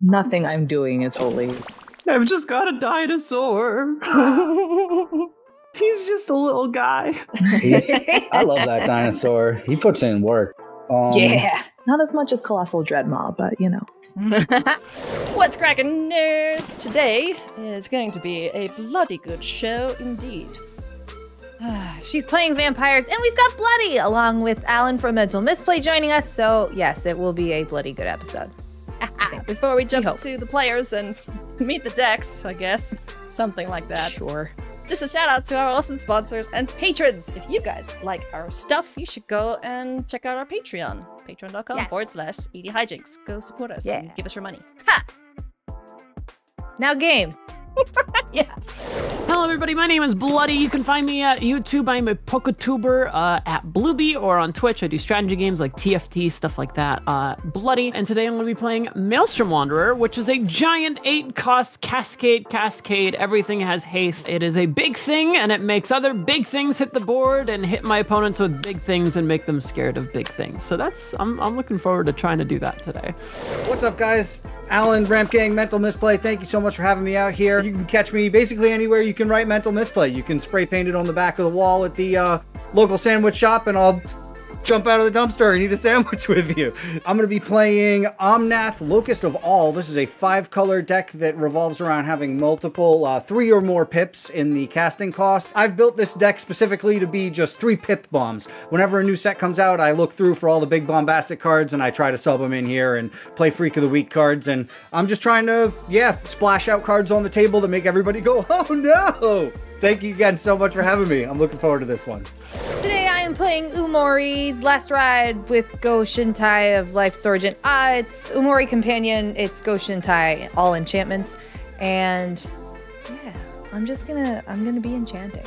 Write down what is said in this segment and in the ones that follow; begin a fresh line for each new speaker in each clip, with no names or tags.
Nothing I'm doing is holy.
I've just got a dinosaur. He's just a little guy.
He's, I love that dinosaur. He puts in work. Um,
yeah. Not as much as Colossal Dreadmaw, but you know.
What's cracking, nerds? Today is going to be a bloody good show indeed.
She's playing vampires, and we've got Blooby along with Alan from Mental Misplay joining us. So, yes, it will be a bloody good episode.
Before we jump to the players and meet the decks, I guess, something like that.
Sure.
Just a shout out to our awesome sponsors and patrons. If you guys like our stuff, you should go and check out our Patreon. Patreon.com
Yes.
forward slash ED hijinks. Go support us
Yeah.
and give us your money.
Now, games.
Hello, everybody. My name is Blooby. You can find me at YouTube. I'm a PokeTuber uh, at Blooby or on Twitch. I do strategy games like TFT, stuff like that. Uh, Blooby. And today I'm going to be playing Maelstrom Wanderer, which is a giant eight cost cascade cascade. Everything has haste. It is a big thing, and it makes other big things hit the board and hit my opponents with big things and make them scared of big things. So that's I'm, I'm looking forward to trying to do that today.
What's up, guys? Alan, Ramp Gang, Mental Misplay. Thank you so much for having me out here. You can catch me basically anywhere you can write Mental Misplay. You can spray paint it on the back of the wall at the uh, local sandwich shop, and I'll jump out of the dumpster and eat a sandwich with you. I'm to be playing Omnath, Locus of All. This is a five color deck that revolves around having multiple, uh, three or more pips in the casting cost. I've built this deck specifically to be just three pip bombs. Whenever a new set comes out, I look through for all the big bombastic cards and I try to sub them in here and play Freak of the Week cards. And I'm just trying to, yeah, splash out cards on the table to make everybody go, oh no! Thank you again so much for having me. I'm looking forward to this one.
Today I am playing Umori's Last Ride with Go Shintai of Life's Origin. Ah, it's Umori Companion, it's Go Shintai, all enchantments. And yeah, I'm just gonna I'm gonna be enchanting.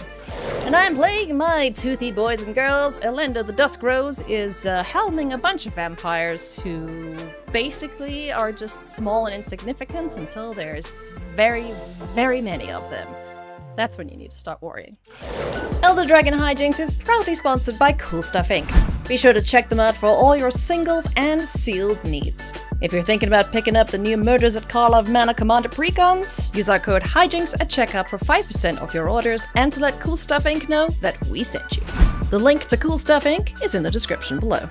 And I'm playing my toothy boys and girls. Elenda the Dusk Rose is uh, helming a bunch of vampires who basically are just small and insignificant until there's very, very many of them. That's when you need to start worrying. Elder Dragon Hijinks is proudly sponsored by Cool Stuff Inc. Be sure to check them out for all your singles and sealed needs. If you're thinking about picking up the new Murders at Karlov Manor Commander precons, use our code HIJINKS at checkout for 5% off your orders and to let Cool Stuff Inc. know that we sent you. The link to Cool Stuff Inc. is in the description below.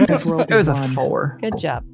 It was a four.
Good job.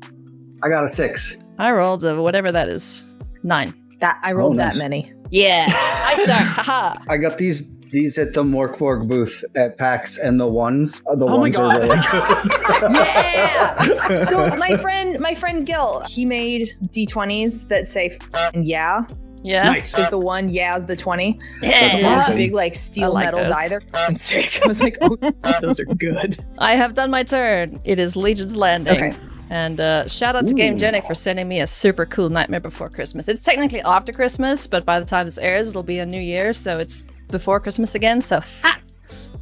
I got a six.
I rolled a whatever that is. Nine.
That I rolled
Oh,
that many.
Yeah. I start. Haha.
I got these these at the Morkborg booth at PAX, and the ones uh, the
Oh my
ones are really good.
Yeah. so my friend, my friend Gil, he made d20s that say yeah.
Yeah.
nice.
Is the one yeah is the twenty.
Yeah.
This
awesome.
big like steel
I like
metal
those.
die. They're fucking sick. I was like, oh, those are good.
I have done my turn. It is Legion's Landing.
Okay.
And uh, shout out to GameGenic for sending me a super cool Nightmare Before Christmas. It's technically after Christmas, but by the time this airs, it'll be a new year, so it's before Christmas again. So, ha!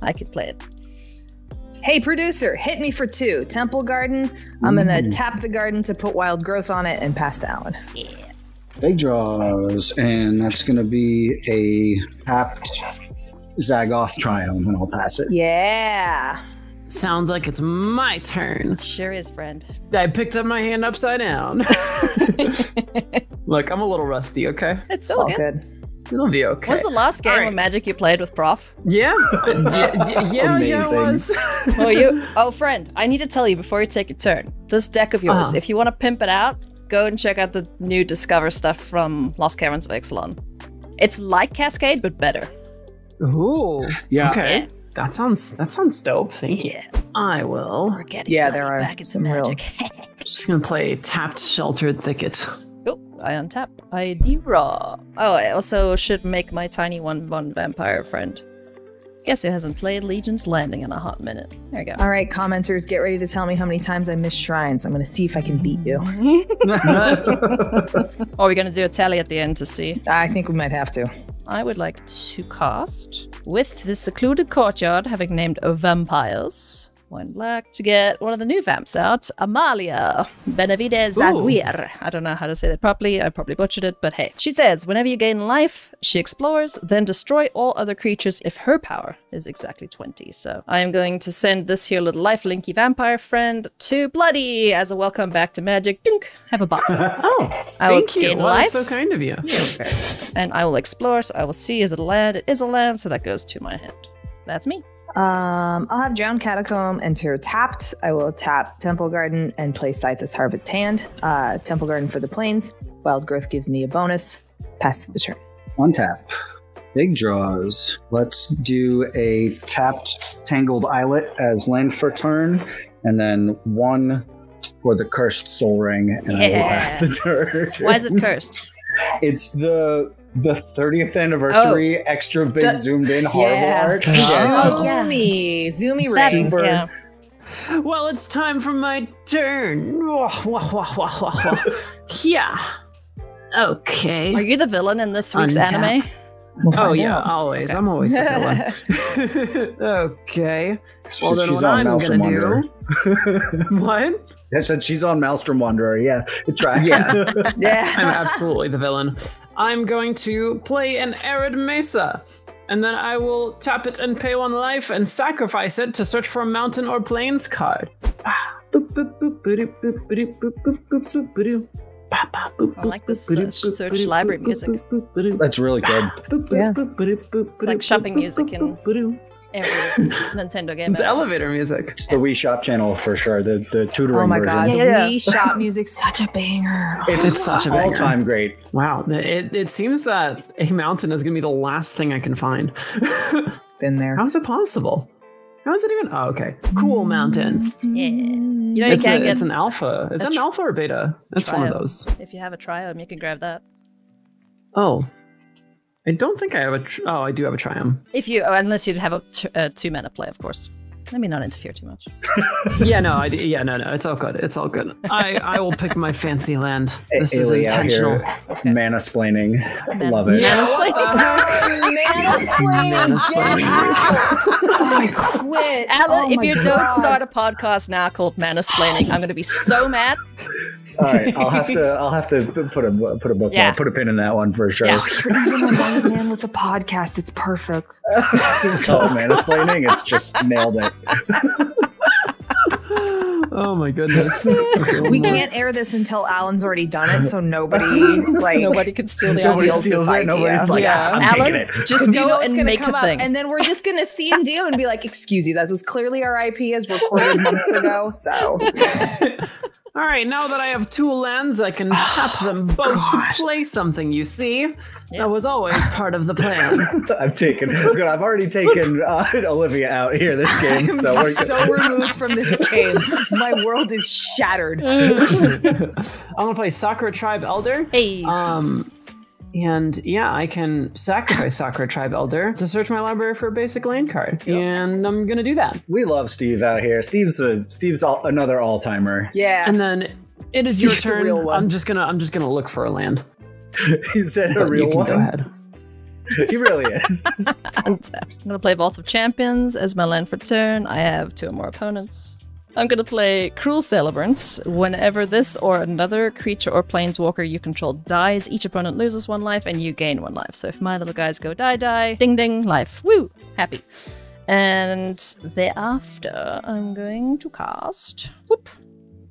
I could play it.
Hey producer, hit me for two. Temple Garden. I'm gonna tap the garden to put wild growth on it and pass to Alan.
Big draws, and that's going to be a tapped Zagoth Triome, and I'll pass it.
Yeah.
Sounds like it's my turn.
Sure is, friend.
I picked up my hand upside down. Look, I'm a little rusty, okay?
It's
It's
all
all
good.
good.
It'll be okay.
Was the last game
Alright.
of Magic you played with Prof?
Yeah. yeah, yeah, yeah, yeah, it was.
Oh, you. Oh, friend, I need to tell you before you take your turn. This deck of yours,
Uh-huh.
if you want to pimp it out, go and check out the new Discover stuff from Lost Caverns of Ixalan. It's like Cascade, but better.
Ooh.
Yeah.
Okay. That sounds that sounds dope. Thank you.
Yeah.
I will.
We're getting
Yeah, there are
back into
some real-
Just gonna play tapped sheltered thicket.
oh, I untap. I draw. Oh, I also should make my tiny one one vampire friend. Guess who hasn't played Legion's Landing in a hot minute? There you go.
All right, commenters, get ready to tell me how many times I missed shrines. I'm going to see if I can beat you.
Or are we gonna do a tally at the end to see?
I think we might have to.
I would like to cast with the secluded courtyard, having named vampires. One black to get one of the new vamps out, Amalia Benavides Aguirre. I don't know how to say that properly. I probably butchered it, but hey. She says, whenever you gain life, she explores, then destroy all other creatures if her power is exactly 20. So I am going to send this here little lifelinky vampire friend to Blooby as a welcome back to Magic. Dink, have a bot.
Oh,
I
thank you. Well,
life.
that's so kind of you.
and I will explore, so I will see is it a land? It is a land, so that goes to my hand. That's me.
Um, I'll have Drowned Catacomb enter tapped. I will tap Temple Garden and play Sythis Harvest Hand. Uh, Temple Garden for the plains. Wild Growth gives me a bonus. Pass the turn.
One tap. Big draws. Let's do a tapped Tangled Islet as land for turn, and then one for the Cursed Sol Ring, and I will pass the turn.
Why is it cursed?
It's the the 30th anniversary oh, extra big
That-
zoomed in horrible
Yeah.
art.
Oh,
it's
yeah.
Zoomy, zoomy
That-
super-
yeah.
Well, it's time for my turn. Wah, wah, wah, yeah. Okay.
Are you the villain in this week's
Untap.
anime?
We'll
Oh yeah,
out.
always. I'm always the villain. okay. Well then,
She's
what
on
I'm
Maelstrom
gonna
Wanderer.
do? what?
I said she's on Maelstrom Wanderer. Yeah, it tracks.
Yeah.
Yeah.
I'm absolutely the villain. I'm going to play an Arid Mesa. And then I will tap it and pay one life and sacrifice it to search for a mountain or plains card.
I like this uh, search library music.
That's really good.
Yeah.
It's like shopping music in every Nintendo game.
It's
ever.
elevator music.
It's the Wii Shop channel for sure. The the tutoring
Oh my
version.
god,
Yeah.
the Wii shop music's such a banger.
It's,
It's such a banger.
all time great.
Wow, it, it seems that a mountain is going to be the last thing I can find.
Been there.
How is it possible? How is it even? Oh, okay. Cool mountain.
Yeah. You know you
It's,
can
a,
get
it's an alpha. Is that an alpha or beta? It's one of those.
if you have a triome, you can grab that.
Oh. I don't think I have a. Tr- oh, I do have a triome.
If you, oh, unless you have a t- uh, two mana play, of course. Let me not interfere too much.
yeah, no, I, d- yeah, no, no, it's all good. It's all good. I, I will pick my fancy land. This is
Ailey
intentional.
here mana splaining. Love it.
Mansplaining.
I quit.
Alan,
Oh
if you
God.
don't start a podcast now called Manasplaining, I'm going to be so mad.
All right, I'll have to I'll have to put a put a book
Yeah.
put a pin in that one for sure.
Yeah.
You're even a white man with a podcast. It's perfect.
oh man, it's all. It's just nailed it.
Oh my goodness.
We can't air this until Alan's already done it, so nobody like
Nobody can steal the
Nobody
idea.
steals it. Nobody's
idea.
like,
Yeah.
"Ah, I'm
Alan,
taking it.
just
You
go
know what's
and
gonna
make
come
a
up,
thing.
and then we're just gonna see and do and be like, "Excuse you, that was clearly our IP as recorded months ago." So
All right, now that I have two lands, I can tap them both to play something. You see, that was always part of the plan.
I've taken. Good. I've already taken uh, Olivia out here this game.
I'm
So we're
so removed from this game. My world is shattered.
I'm gonna play Sakura Tribe Elder.
Hey, Steve.
Um, and yeah, I can sacrifice Sakura Tribe Elder to search my library for a basic land card, and I'm gonna do that.
we love Steve out here. Steve's a Steve's all, another all timer.
Yeah.
And then it is your
Steve's the
turn.
real one.
I'm just gonna I'm just gonna look for a land.
He said a real
you can
one.
go ahead.
He really is.
I'm going to play Vault of Champions as my land for turn. I have two or more opponents. I'm going to play Cruel Celebrant. Whenever this or another creature or planeswalker you control dies, each opponent loses one life and you gain one life. So if my little guys go die, die, ding ding, life. Woo! Happy. And thereafter, I'm going to cast. Whoop.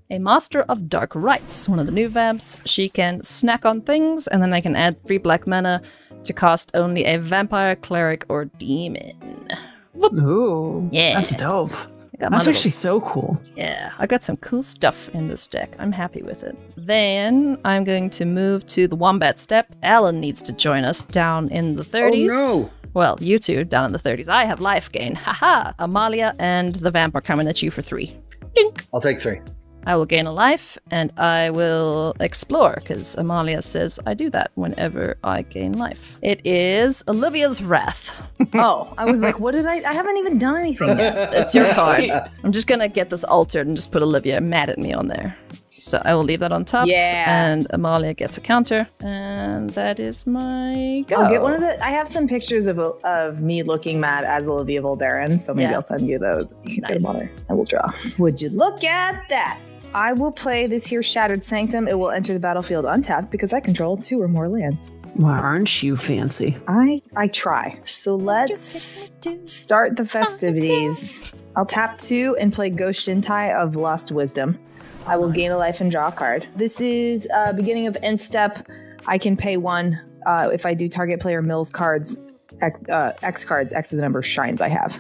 A Master of Dark Rites, one of the new vamps. She can snack on things, and then I can add three black mana to cast only a vampire, cleric, or demon.
Ooh,
Yeah.
that's dope.
I got my
That's
little-
actually so cool.
yeah, I got some cool stuff in this deck. I'm happy with it. Then I'm going to move to the Wombat Step. Alan needs to join us down in the 30s.
Oh, no.
Well, you two down in the 30s. I have life gain. Haha. Amalia and the vamp are coming at you for three. Dink.
I'll take three.
I will gain a life and I will explore because Amalia says I do that whenever I gain life. It is Olivia's Wrath.
oh, I was like, what did I? I haven't even done anything yet.
That's your card. I'm just gonna get this altered and just put Olivia mad at me on there. So I will leave that on top.
Yeah.
And Amalia gets a counter. And that is my go.
I'll get one of the. I have some pictures of of me looking mad as Olivia Voldaren, so maybe
Yeah.
I'll send you those. You can
Nice.
nice. them on there. I will draw. Would you look at that? I will play this here Shattered Sanctum. It will enter the battlefield untapped because I control two or more lands.
Wow, aren't you fancy?
I I try. So let's start the festivities. I'll tap two and play Go Shintai of Lost Wisdom. I will gain a life and draw a card. This is uh, beginning of end step. I can pay one uh, if I do target player mills cards. X, uh, X cards. X is the number of shrines I have.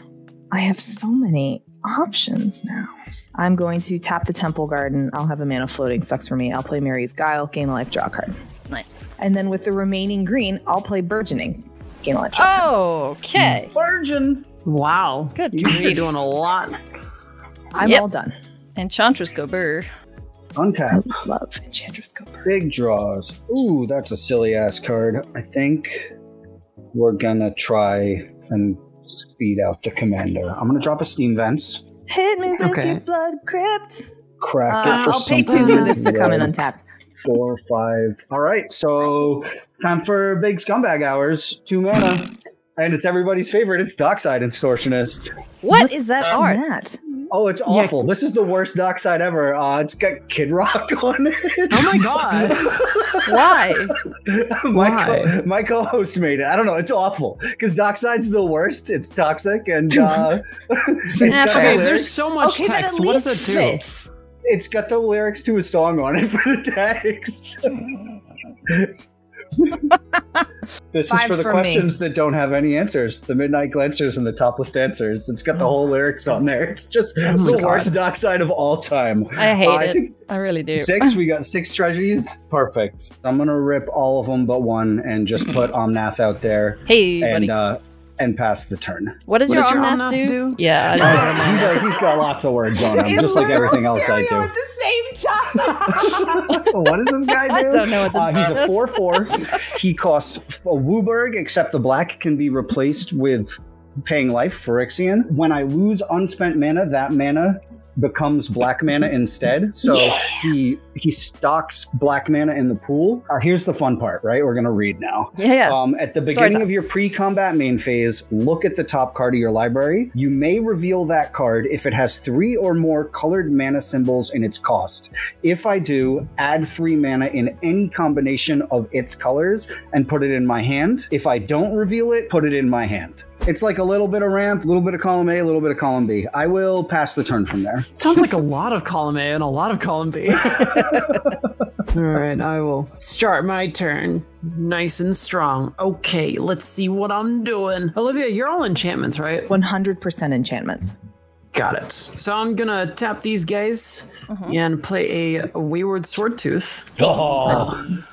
I have so many options now. I'm going to tap the Temple Garden. I'll have a mana floating. Sucks for me. I'll play Mirri's Guile. Gain a life. Draw a card.
Nice.
And then with the remaining green, I'll play Burgeoning. Gain a life. Draw a card.
Okay.
Virgin.
Wow.
Good
You're doing a lot.
I'm
Yep.
all done.
Enchantress go burr.
Untap.
Love Enchantress Cooper.
Big draws. Ooh, that's a silly ass card. I think we're gonna try and speed out the commander. I'm gonna drop a steam vents.
Hit me with
Okay.
your blood crypt.
Crack
Uh,
it for
I'll pay
something.
two for this to come in untapped.
Four, five. All right, so it's time for big scumbag hours. Two mana. And it's everybody's favorite. It's Dockside Extortionist.
what is that art?
That.
Oh, it's
Yeah.
awful. This is the worst Dockside ever. Uh, it's got Kid Rock on it.
Oh my god.
Why?
my,
Why?
co- my co-host made it. I don't know. It's awful because Dockside's the worst. It's toxic and uh, it's
Yeah,
got
fair.
the
Okay, there's so much
Okay,
text.
but at
What does
least
that do?
fits.
It's got the lyrics to a song on it for the text. this is for the
for me.
questions that don't have any answers. The midnight glancers and the topless dancers. It's got the whole lyrics on there. It's just it's the
God.
worst Dockside of all time.
I hate
Uh,
it.
think
I really do.
Six. We got six treasuries. Perfect. I'm gonna rip all of them but one and just put Omnath out there
Hey,
and
buddy.
uh, and pass the turn.
what does
what
your
does
Omnath
Omnath
do?
do?
Yeah, I don't
he does. He's got lots of words on him, just like everything else I do.
At the same time.
what does this guy do?
I don't know what this
Uh, he's
button
a four four. he costs a WUBRG, except the black can be replaced with paying life Phyrexian. When I lose unspent mana, that mana becomes black mana instead. So he he stocks black mana in the pool. Uh, here's the fun part, right? We're gonna read now.
Yeah, yeah.
Um, at the beginning
time.
of your pre-combat main phase, look at the top card of your library. You may reveal that card if it has three or more colored mana symbols in its cost. If I do, add three mana in any combination of its colors and put it in my hand. If I don't reveal it, put it in my hand. It's like a little bit of ramp, a little bit of column A, a little bit of column B. I will pass the turn from there.
Sounds like a lot of column A and a lot of column B. All right, I will start my turn nice and strong. Okay, let's see what I'm doing. Olivia, you're all enchantments, right?
100% enchantments.
Got it. So I'm gonna tap these guys
Uh-huh.
and play a, a Wayward Sword Tooth.
Oh,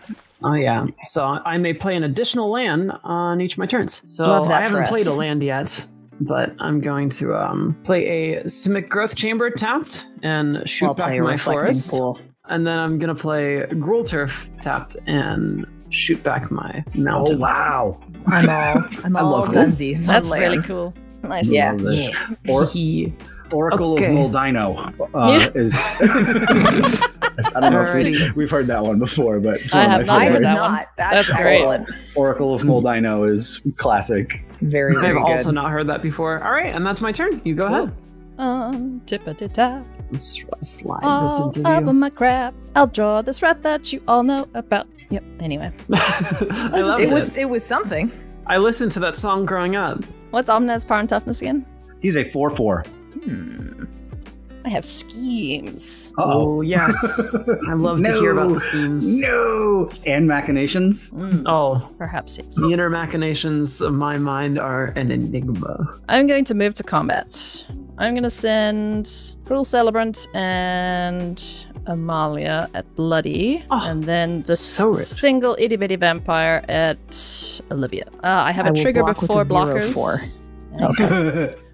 Oh yeah. So I may play an additional land on each of my turns. So I haven't
us.
played a land yet, but I'm going to um, play a Simic Growth Chamber tapped and shoot
I'll
back
play a
my
reflecting
forest.
pool.
And then I'm gonna play Gruul Turf tapped and shoot back my
oh
mountain.
wow.
I'm all, I'm
I love this.
dunsies on
That's really cool. Nice.
Yeah.
Yeah.
Or-
Hee.
Oracle
Okay.
of Moldino uh, is. I don't know if we, we've heard that one before, but
I have not heard that one.
not. That's,
That's great.
Oracle of Moldino is classic.
Very, very
I've
good.
also not heard that before. All right, and that's my turn. You go ahead.
Um, tippa-tita,
Let's slide this
all
into
up on my crap. I'll draw this rat that you all know about. Yep. Anyway,
I loved
it
it.
was it was something.
I listened to that song growing up.
what's Omnath's power and toughness again?
He's a 4 4. Hmm.
I have schemes.
Oh yes, I love to hear about the schemes.
No! And machinations. Hmm.
Oh,
Perhaps yes.
the inner machinations of my mind are an enigma.
I'm going to move to combat. I'm going to send Cruel Celebrant and Amalia at Blooby,
Oh,
and then the
so
single itty bitty vampire at Olivia. Uh, I have
I
a trigger
block
before
a
blockers.
four.
Okay.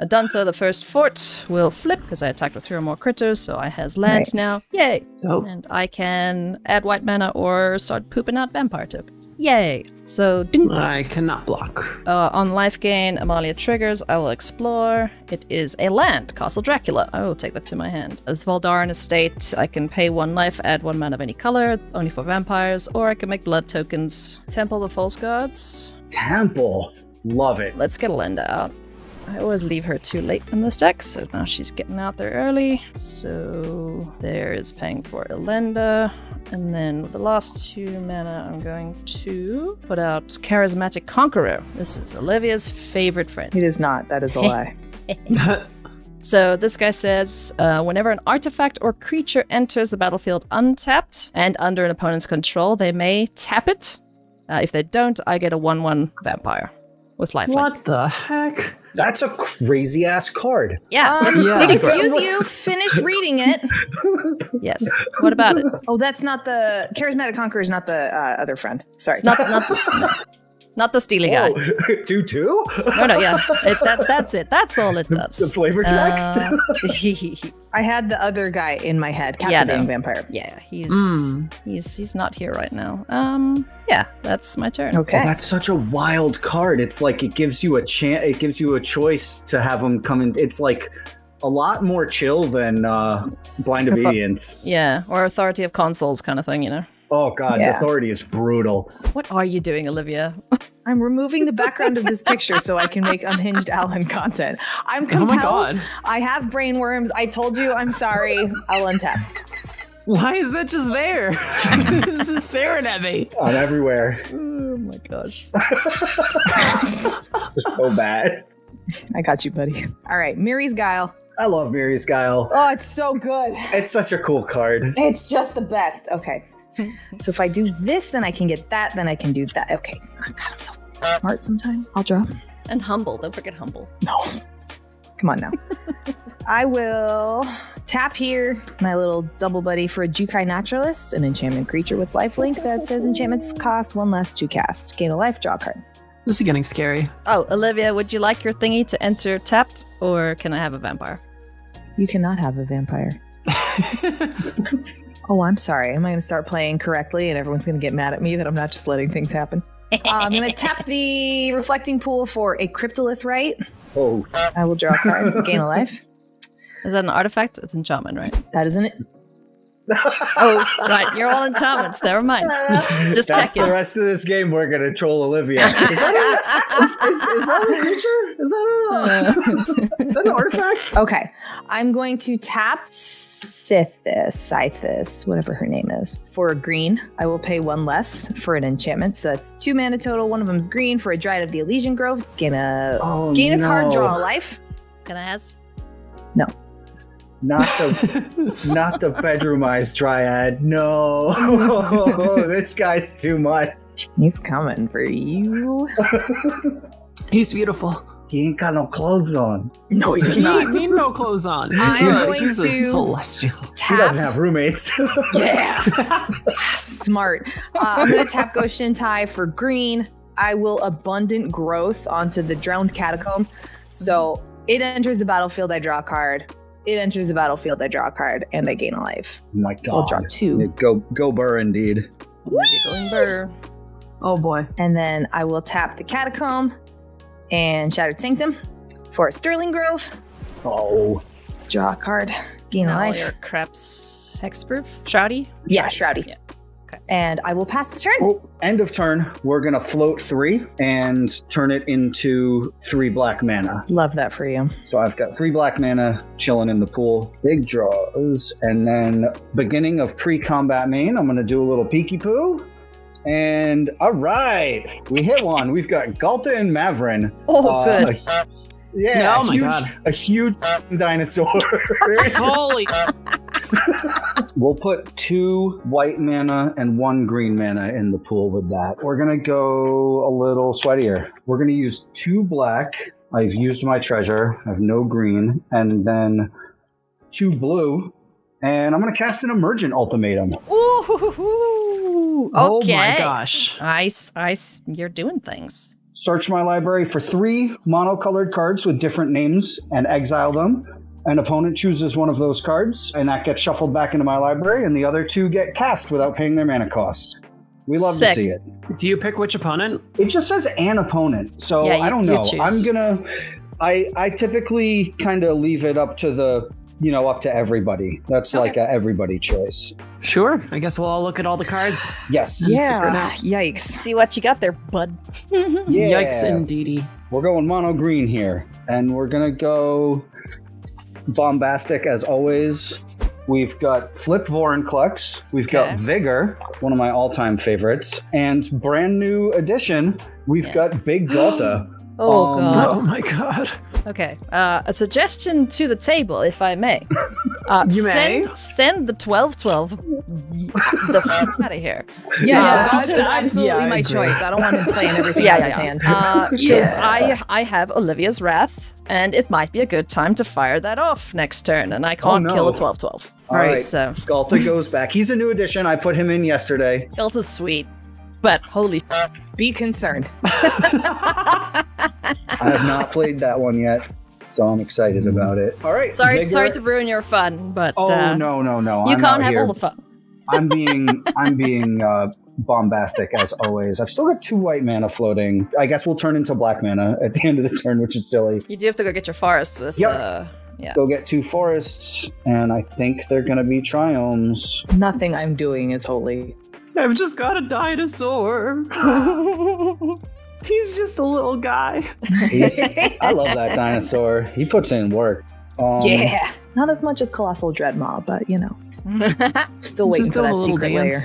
Adanto, the first fort, will flip because I attacked with three or more critters, so I has land
Right.
now. Yay!
Dope.
And I can add white mana or start pooping out vampire tokens. Yay! So, ding.
I cannot block.
Uh, on life gain, Amalia triggers. I will explore. It is a land, Castle Dracula. I will take that to my hand. As Voldaren estate, I can pay one life, add one man of any color, only for vampires, or I can make blood tokens. Temple of the False Gods.
Temple. Love it.
Let's get Elenda out. I always leave her too late in this deck, so now she's getting out there early. So there's paying for Elenda. And then with the last two mana, I'm going to put out Charismatic Conqueror. This is Olivia's favorite friend.
It is not. That is a lie.
So this guy says, uh, whenever an artifact or creature enters the battlefield untapped and under an opponent's control, they may tap it. Uh, if they don't, I get a 1-1 vampire with lifelink.
what the heck?
That's a crazy ass card.
Yeah,
Um,
Yeah.
pretty.
Excuse you. Finish reading it.
Yes. What about it?
Oh, that's not the charismatic conqueror. Is not the uh, other friend. Sorry.
It's not not no. Not the stealing guy.
Oh, two two.
No, no, yeah. It, that, that's it. That's all it does.
The flavor text.
Uh,
I had the other guy in my head.
Yeah,
Captivating
no.
vampire.
yeah, he's
Mm.
he's he's not here right now. Um, yeah, that's my turn.
Okay.
Oh, that's such a wild card. It's like it gives you a chance. It gives you a choice to have him come in. It's like a lot more chill than uh, blind
like a-
obedience.
Yeah, or authority of Consuls kind of thing, you know.
Oh god,
Yeah.
authority is brutal.
What are you doing, Olivia?
I'm removing the background of this picture so I can make unhinged Alan content. I'm compelled.
Oh my god.
I have brain worms. I told you. I'm sorry. I'll untap.
Why is that just there? it's just staring at me.
On everywhere.
Oh my gosh.
so bad.
I got you, buddy. All right, Mirri's Guile.
I love Mirri's Guile.
Oh, it's so good.
It's such a cool card.
It's just the best. Okay. So if I do this, then I can get that. Then I can do that. Okay. God, I'm so smart sometimes. I'll draw.
And humble. Don't forget humble.
No. Come on now. I will tap here my little double buddy for a Jukai Naturalist, an enchantment creature with lifelink that says enchantments cost one less to cast. Gain a life, draw a card.
This is getting scary.
Oh, Olivia, would you like your thingy to enter tapped, or can I have a vampire?
You cannot have a vampire. Oh, I'm sorry. Am I going to start playing correctly and everyone's going to get mad at me that I'm not just letting things happen? Uh, I'm going to tap the reflecting pool for a cryptolith rite.
Oh,
I will draw a card, gain a life.
Is that an artifact? It's enchantment, right?
That isn't it.
Oh, right. You're all enchantments. Never mind. Just
that's
checking.
the rest of this game. We're gonna troll Olivia. Is that a, is, is, is that a creature? Is that a is that an artifact?
Okay. I'm going to tap Sithis, Scythis, whatever her name is, for a green. I will pay one less for an enchantment. So that's two mana total. One of them's green for a Dryad of the Ilysian Grove. Gain a,
Oh,
gain a card, draw a life.
Can I ask?
Not the not the bedroomized dryad. No, this guy's too much.
He's coming for you.
He's beautiful.
He ain't got no clothes on.
No, he does
He
not.
need no clothes on.
I
He's
am
a-
going
he's a
to-
celestial.
He doesn't have roommates.
Yeah. Smart. Uh, I'm going to tap Go Shintai for green. I will abundant growth onto the drowned catacomb. So it enters the battlefield, I draw a card. It enters the battlefield, I draw a card, and I gain a life.
Oh my
So I'll
God.
draw two.
Go go burr indeed.
Olivia burr.
Oh boy.
And then I will tap the catacomb and Shattered Sanctum for a Sterling Grove.
Oh,
Draw a card, gain a
All
life.
your creps hexproof? Shroudy?
Yeah, Shroudy.
Yeah. Okay.
And I will pass the turn.
oh. End of turn. We're gonna float three and turn it into three black mana.
Love that for you.
So I've got three black mana chilling in the pool. Big draws, and then beginning of pre-combat main. I'm gonna do a little peeky poo. And all right, we hit one. We've got Ghalta and Mavren.
Oh,
Uh,
good.
a- yeah,
Oh my
huge,
God.
a huge dinosaur.
Holy.
we'll put two white mana and one green mana in the pool with that. We're gonna go a little sweatier. We're gonna use two black. I've used my treasure. I have no green, and then two blue. And I'm gonna cast an emergent ultimatum.
Ooh,
Oh
okay.
my gosh.
I, s- I, s- you're doing things.
search my library for three monocolored cards with different names and exile them. An opponent chooses one of those cards, and that gets shuffled back into my library, and the other two get cast without paying their mana cost. We love
Sick.
to see it.
Do you pick which opponent?
It just says an opponent, so
Yeah, you-
I don't know. I'm gonna. I I typically kind of leave it up to the you know up to everybody. That's
Okay.
like a everybody choice.
Sure. I guess we'll all look at all the cards.
Yes.
Yeah. Yikes.
See what you got there, bud.
Yeah.
Yikes, indeedy.
We're going mono green here, and we're gonna go bombastic as always. We've got Flip Vorinclex. We've
Okay.
got Vigor, one of my all-time favorites, and brand new addition. We've
Yeah.
got Big Ghalta.
Oh
Um,
god.
Oh my god.
Okay. Uh, a suggestion to the table, if I may. Uh,
You may.
Send, send the twelve twelve the f- out of here.
Yeah,
Yeah,
that is
that's-
absolutely
yeah,
my choice. I don't want him playing everything
Yeah,
out of
yeah.
his hand.
Because
Yeah.
I I have Olivia's Wrath, and it might be a good time to fire that off next turn, and I can't
no.
kill a twelve twelve.
All right.
So
Ghalta goes back. He's a new addition. I put him in yesterday.
Ilta's sweet, but holy
Be concerned.
I have not played that one yet, so I'm excited about it. All right.
sorry
Vigor-
sorry to ruin your fun, but
Oh
uh,
no no no!
you
I'm
can't have
here.
all the fun.
I'm being I'm being uh, bombastic as always. I've still got two white mana floating. I guess we'll turn into black mana at the end of the turn, which is silly.
You do have to go get your forest with.
Yep.
Uh, yeah.
Go get two forests, and I think they're gonna be triomes.
Nothing I'm doing is holy.
I've just got a dinosaur. He's just a little guy.
He's, I love that dinosaur. He puts in work. Um,
Yeah. Not as much as Colossal Dreadmaw, but you know, still waiting
just
for that
a little
secret
lair.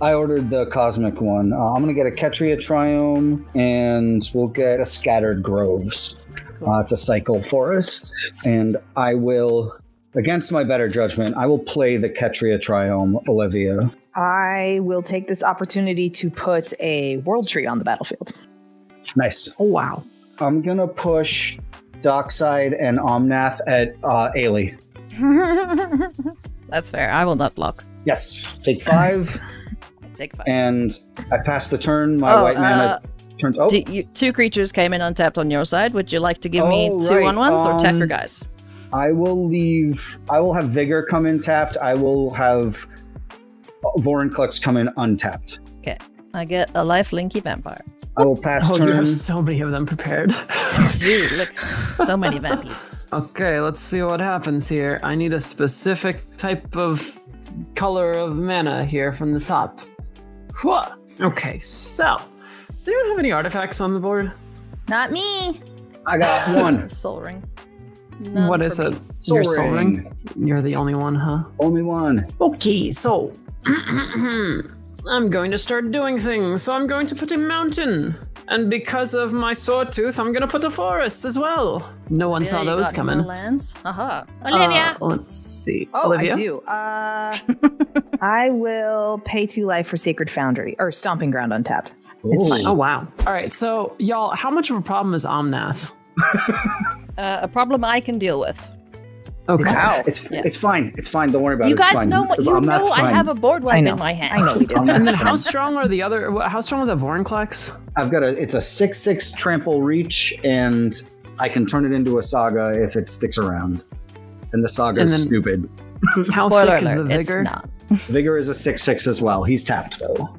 I ordered the cosmic one. Uh, I'm gonna get a Ketria Triome, and we'll get a Scattered Groves. Uh, it's a cycle forest, and I will, against my better judgment, I will play the Ketria Triome, Olivia.
I will take this opportunity to put a world tree on the battlefield.
Nice.
Oh wow.
I'm gonna push Dockside and Omnath at uh, Eilidh.
That's fair. I will not block.
Yes. Take five,
Take five.
and I pass the turn. My
Oh,
white mana
uh,
turns. Oh,
Do you, two creatures came in untapped on your side. Would you like to give me two
right,
on ones or tap your
um,
guys?
I will leave. I will have Vigor come in tapped. I will have Vorinclex come in untapped. Okay.
I get a life linky vampire.
I will pass
Oh, you
turn.
have so many of them prepared.
Dude, look, so many vampies.
okay, let's see what happens here. I need a specific type of color of mana here from the top. Hwah. Okay, so does anyone have any artifacts on the board?
Not me.
I got one.
Sol ring. None
what
for
is
me.
it?
Sol
Your sol
ring.
ring? You're the only one, huh?
Only one.
Okay, so I'm going to start doing things. So I'm going to put a mountain. And because of my sawtooth, I'm going to put a forest as well. No one saw
Yeah, you
those
got
coming.
more Lands. Aha.
Uh, let's see.
Oh,
Olivia?
I do. Uh, I will pay two life for Sacred Foundry or Stomping Ground untapped. It's fine.
Oh, wow. All right, so y'all, how much of a problem is Omnath?
Uh, a problem I can deal with.
Okay.
Wow.
It's
Yeah.
it's fine. It's fine. Don't worry about
you
it. You
guys
fine.
know what you
I'm
know. I have a board wipe in my hand.
I know we.
I'm
And then
not
how strong are the other? How strong are the Vorinclex?
I've got a. It's a six six trample reach, and I can turn it into a saga if it sticks around. And the saga is stupid.
How
Spoiler
thick is
alert,
the
it's not.
Vigor is a six six as well. He's tapped though.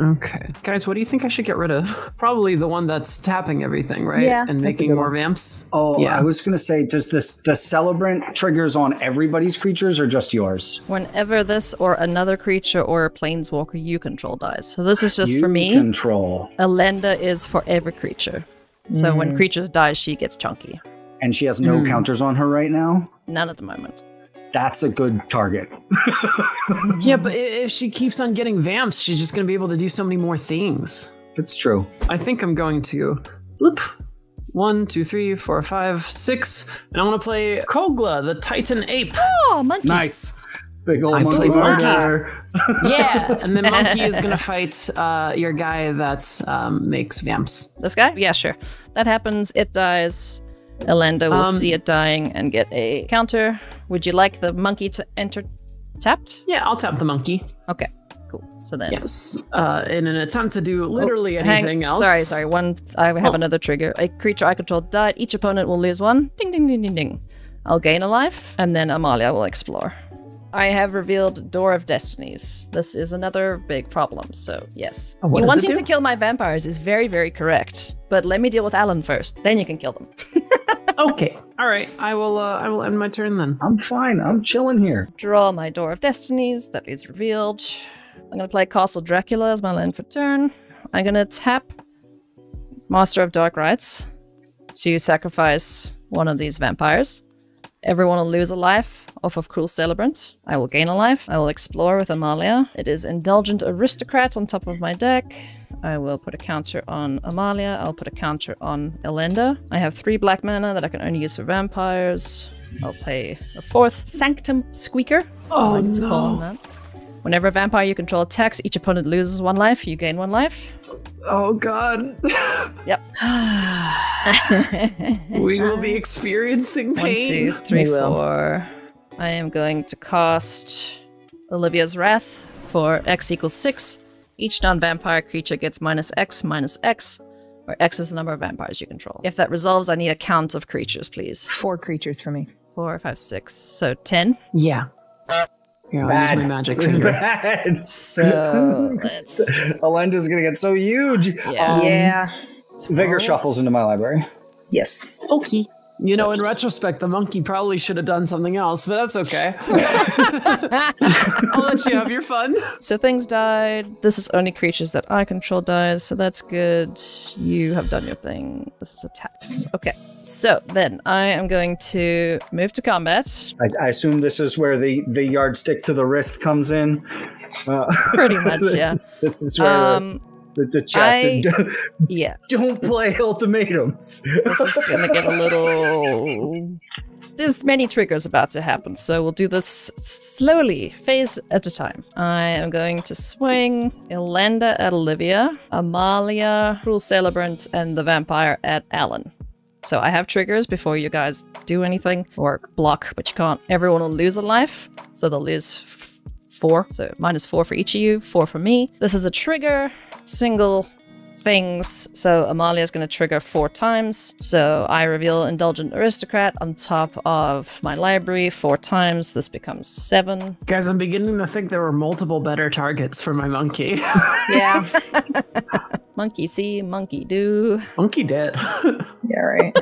Okay, guys, what do you think I should get rid of? Probably the one that's tapping everything, right?
Yeah,
and making more
one.
vamps.
Oh,
yeah.
I was gonna say, does this the celebrant triggers on everybody's creatures or just yours?
Whenever this or another creature or a planeswalker you control dies. So this is just
you
for me.
Control,
Elenda is for every creature. So when creatures die, she gets chunky.
and she has no
Hmm.
counters on her right now.
None at the moment.
That's a good target.
Yeah, but if she keeps on getting vamps, she's just going to be able to do so many more things.
It's true.
I think I'm going to bloop. One, two, three, four, five, six, and I want to play Kogla, the Titan ape.
Oh, monkey.
Nice, big old
I
monkey
monkey.
murder.
Yeah, and then Monkey is going to fight uh, your guy that um, makes vamps.
This guy? Yeah, sure. That happens. It dies. Elenda will
Um,
see it dying and get a counter. Would you like the monkey to enter tapped?
Yeah, I'll tap the monkey.
Okay, Cool. So then.
Yes. Uh, in an attempt to do literally
Oh, hang-
anything else.
Sorry, sorry. One. I have
Oh.
another trigger. A creature I control died. Each opponent will lose one. Ding, ding, ding, ding, ding. I'll gain a life, and then Amalia will explore. I have revealed Door of Destinies. This is another big problem. So yes,
Oh,
you wanting to kill my vampires is very, very correct. But let me deal with Alan first. Then you can kill them.
Okay. All right. I will. Uh, I will end my turn then.
I'm fine. I'm chilling here.
Draw my Door of Destinies. That is revealed. I'm gonna play Castle Dracula as my land for turn. I'm gonna tap Master of Dark Rites to sacrifice one of these vampires. Everyone will lose a life off of Cruel Celebrant. I will gain a life. I will explore with Amalia. It is Indulgent Aristocrat on top of my deck. I will put a counter on Amalia. I'll put a counter on Elenda. I have three black mana that I can only use for vampires. I'll play a fourth Sanctum Seeker.
Oh,
I like to call on
no.
That. Whenever a vampire you control attacks, each opponent loses one life. You gain one life.
Oh God.
Yep.
we will be experiencing pain.
two, three,
We will.
I am going to cast Olivia's Wrath for X equals six. Each non-vampire creature gets minus X minus X, where X is the number of vampires you control. If that resolves, I need a count of creatures, please.
Four creatures for me.
Four, five, six. So ten.
Yeah. Here, I'll
Bad.
use my magic
It's
finger.
So
bad.
let's
Elenda's gonna get so huge.
Yeah.
Um,
yeah.
Vigor shuffles into my library.
Yes.
Okay. You know, in retrospect, the monkey probably should have done something else, but that's okay. I'll let you have your fun.
So things died. This is only creatures that I control dies, so that's good. You have done your thing. This is attacks. Okay. So then I am going to move to combat.
I, I assume this is where the, the yardstick to the wrist comes in. Uh,
Pretty much,
this
yeah.
Is, this is where
Um,
the, the, the chest.
I- yeah.
Don't play ultimatums.
This is gonna get a little. There's many triggers about to happen, so we'll do this slowly, phase at a time. I am going to swing Elenda at Olivia, Amalia, Cruel Celebrant, and the vampire at Alan. So I have triggers before you guys do anything or block, but you can't. Everyone will lose a life, so they'll lose four. So minus four for each of you, four for me. This is a trigger, single things. So Amalia is going to trigger four times. So I reveal Indulgent Aristocrat on top of my library four times. This becomes seven.
Guys, I'm beginning to think there were multiple better targets for my monkey.
Yeah.
Monkey see, monkey do.
monkey dead.
yeah, right.